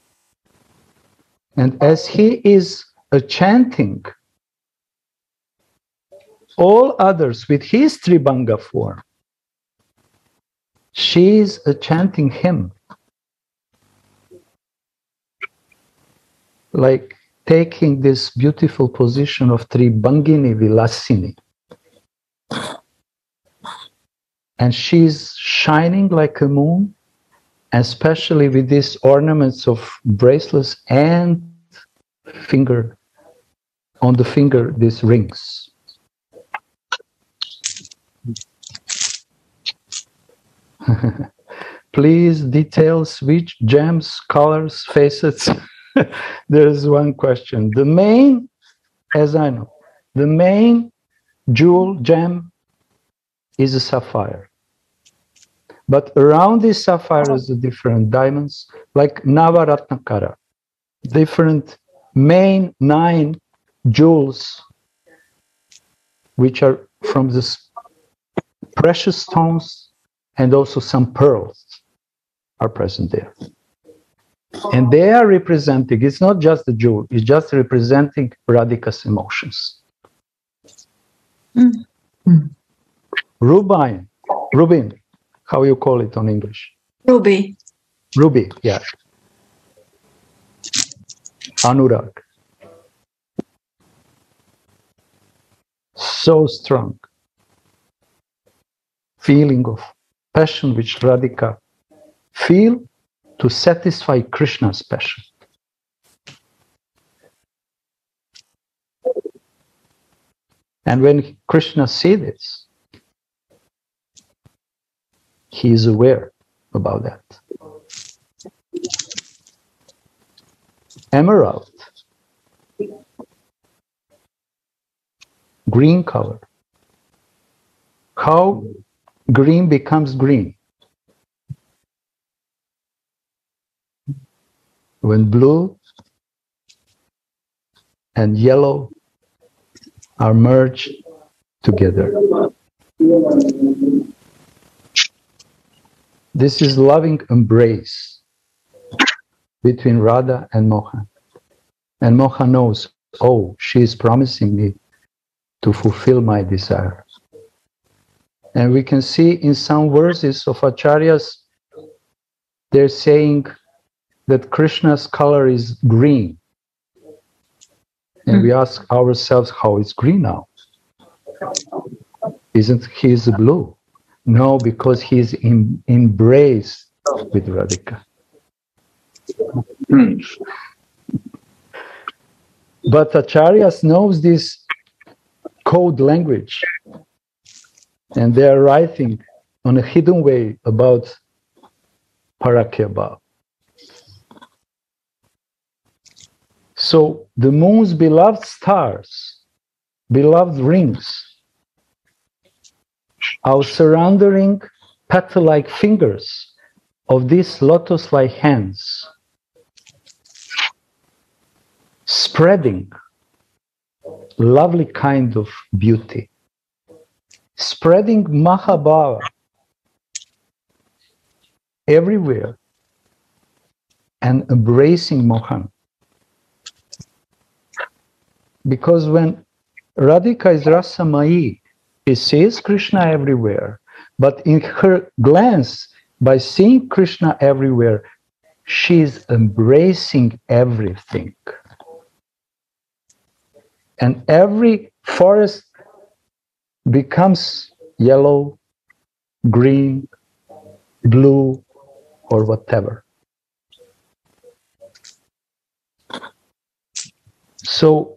And as he is a chanting all others with his Tribhanga form, she is a chanting him. like taking this beautiful position of Tribhangini Vilasini. And she's shining like a moon, especially with these ornaments of bracelets and finger on the finger, these rings. *laughs* Please details which gems, colors, facets. *laughs* There's one question. The main, as I know, the main jewel gem is a sapphire. But around this sapphire is the different diamonds, like Navaratnakara, different main nine jewels, which are from the precious stones and also some pearls are present there. And they are representing, it's not just the jewel, it's just representing Radhika's emotions. Mm. Mm. Rubine, Rubin, how you call it on English? Ruby. Ruby, yeah. Anurag. So strong. Feeling of passion which Radhika feel to satisfy Krishna's passion. And when Krishna sees this, he is aware about that. Emerald, green color. How green becomes green? when blue and yellow are merged together. This is loving embrace between Radha and Mohan. And Mohan knows, oh, she is promising me to fulfill my desire. And we can see in some verses of Acharyas, they're saying, that Krishna's color is green. And we hmm. ask ourselves how it's green now. Isn't he is blue? No, because he's in, embraced with Radhika. Hmm. But Acharyas knows this code language and they are writing on a hidden way about Parakyabhav. So the moon's beloved stars, beloved rings, our surrounding petal-like fingers of these lotus-like hands, spreading lovely kind of beauty, spreading Mahabhava everywhere and embracing Mohan. Because when Radhika is Rasamai, she sees Krishna everywhere, but in her glance, by seeing Krishna everywhere, she is embracing everything. And every forest becomes yellow, green, blue, or whatever. So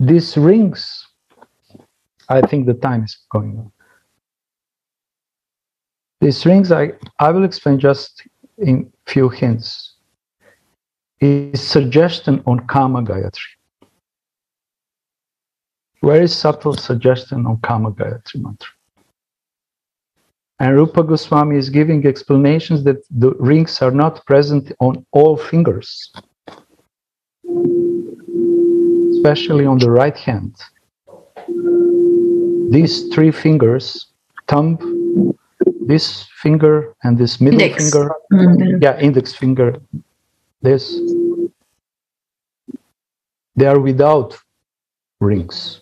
These rings, I think the time is going on. These rings, I, I will explain just in few hints. Is suggestion on Kama Gayatri. Very subtle suggestion on Kama Gayatri mantra. And Rupa Goswami is giving explanations that the rings are not present on all fingers especially on the right hand. These three fingers, thumb, this finger, and this middle index. finger, mm-hmm. yeah, index finger, this, they are without rings.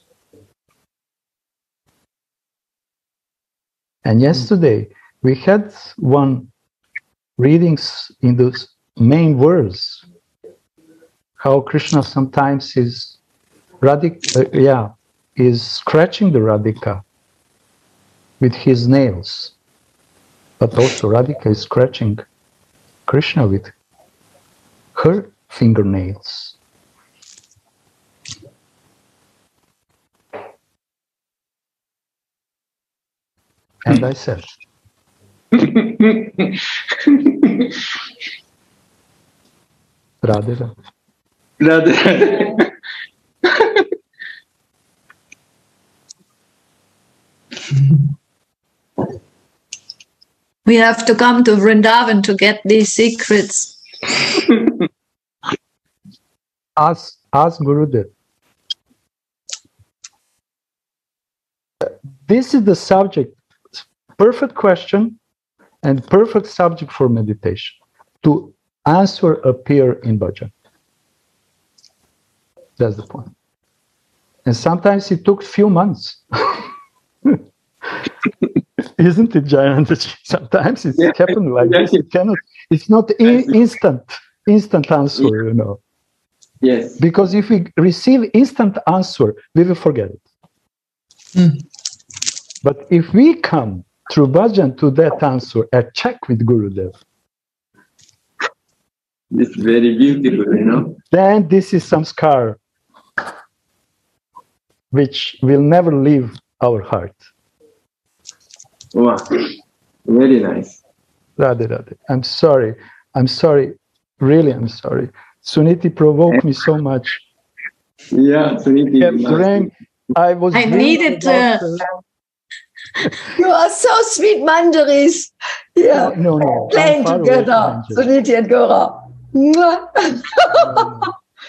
And yesterday we had one readings in those main words, how Krishna sometimes is radic, uh, yeah, is scratching the Radhika with his nails, but also Radhika is scratching Krishna with her fingernails. And I said, Radhe Radhe. Radhe We have to come to Vrindavan to get these secrets. *laughs* ask, ask Gurudev. This is the subject, perfect question and perfect subject for meditation. To answer appear in bhajan. That's the point. And sometimes it took few months. *laughs* Isn't it, Jayanandaji? Sometimes it yeah. happened like this. It cannot. It's not in, instant, instant answer. You know. Yes. Because if we receive instant answer, we will forget it. Mm. But if we come through bhajan to that answer a check with Gurudev, it's very beautiful, you know. Then this is some scar which will never leave our heart. Wow, very nice. Radhe Radhe. I'm sorry. I'm sorry. Really, I'm sorry. Suniti provoked me so much. Yeah, Suniti. Drank. I was. I needed to. *laughs* you are so sweet, Manjaris. Yeah. No, no. no. Playing together, Suniti and Gora.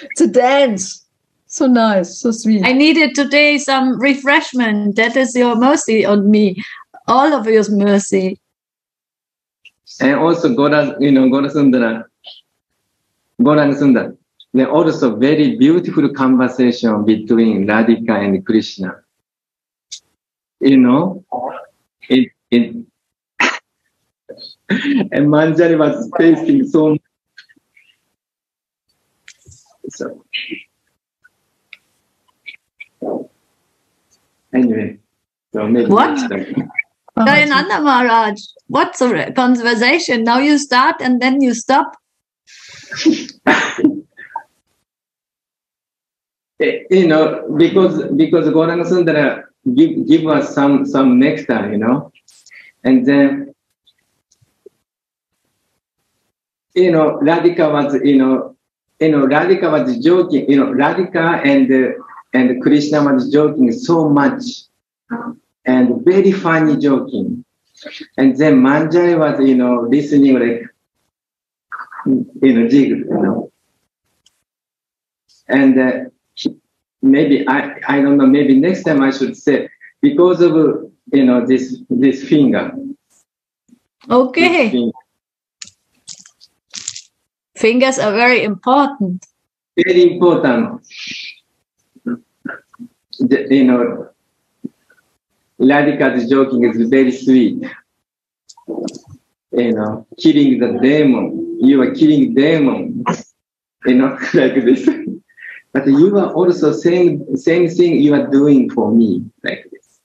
it's *laughs* a dance. So nice, so sweet. I needed today some refreshment. That is your mercy on me. All of your mercy. And also Goda, you know, Goda Sundara, Gorang Sundar. Then also very beautiful conversation between Radhika and Krishna. You know, it, it *laughs* and Manjari was facing so much. So, anyway, so maybe What? Next. Jayananda Maharaj, what's a conversation? Now you start and then you stop. *laughs* Eh, you know, because because Gauranga Sundara give give us some some nectar, you know, and then you know Radhika was you know you know Radhika was joking, you know Radhika and uh, and Krishna was joking so much, and very funny joking, and then Manjari was you know listening like you know jiggle, you know, and. Uh, maybe I, I don't know, maybe next time I should say because of you know this this finger. Okay. this finger, Fingers are very important. very important. You know, Radhika's joking is very sweet. You know, killing the demon. You are killing demon. You know, *laughs* like this. But you are also saying same thing you are doing for me, like this.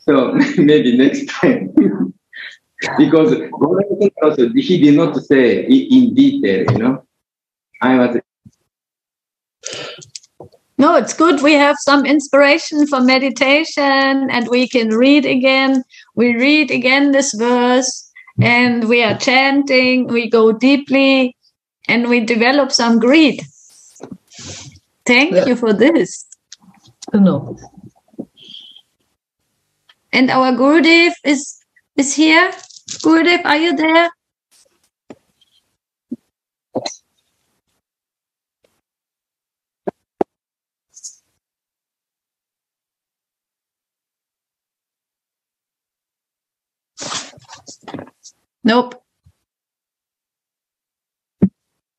So *laughs* maybe next time. *laughs* because also he did not say in detail, you know. I was No, it's good. We have some inspiration for meditation and we can read again. We read again this verse and we are chanting. We go deeply and we develop some greed. Thank Yeah. you for this. No. And our Gurudev is is here. Gurudev, are you there? Nope.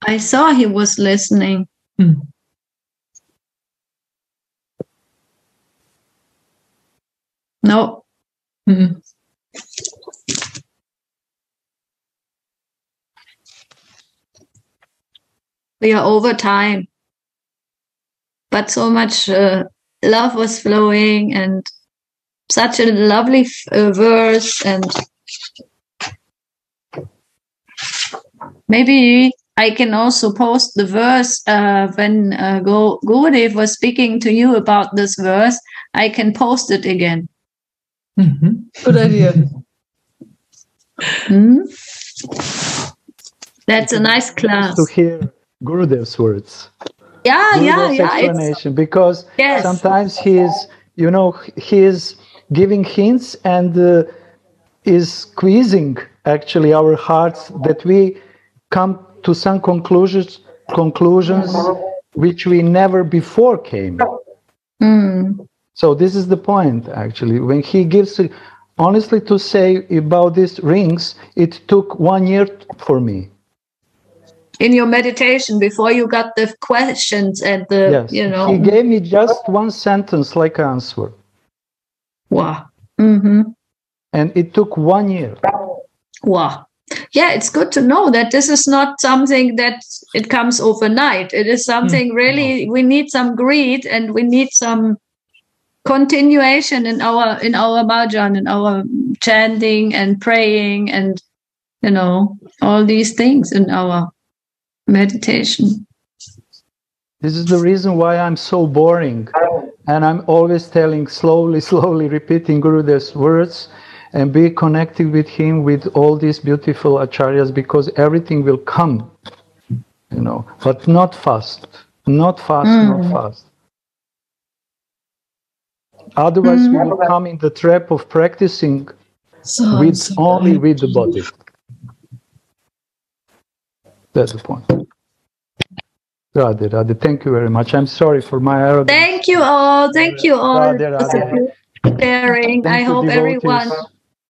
I saw he was listening. Mm. No. Mm. We are over time, but so much uh, love was flowing and such a lovely uh, verse and maybe I can also post the verse uh, when uh, Go- Gurudev was speaking to you about this verse. I can post it again. Mm-hmm. Good idea. Hmm? That's a nice class. To hear Gurudev's words. Yeah, yeah, Gurudev's yeah. it's- explanation because Yes. sometimes he is, you know, he is giving hints and uh, is squeezing actually our hearts that we come to some conclusions conclusions which we never before came. Hmm. So this is the point actually. When he gives, honestly, to say about these rings, it took one year for me. In your meditation, before you got the questions and the, Yes, you know, he gave me just one sentence like answer, wow. hmm and it took one year. Wow. Yeah, it's good to know that this is not something that it comes overnight. It is something hmm. really we need some greed and we need some continuation in our in our bhajan, in our chanting and praying and you know all these things in our meditation. This is the reason why I'm so boring, and I'm always telling slowly, *laughs* slowly, repeating Gurudev's words, and be connected with him with all these beautiful acharyas because everything will come, you know, but not fast, not fast, not hmm. fast. Otherwise, hmm. we will come in the trap of practicing So, with so only with the body. That's the point. Radhe, Radhe, thank you very much. I'm sorry for my arrogance. Thank you all. Thank you all Radhe, Radhe. sharing. I hope devotees. everyone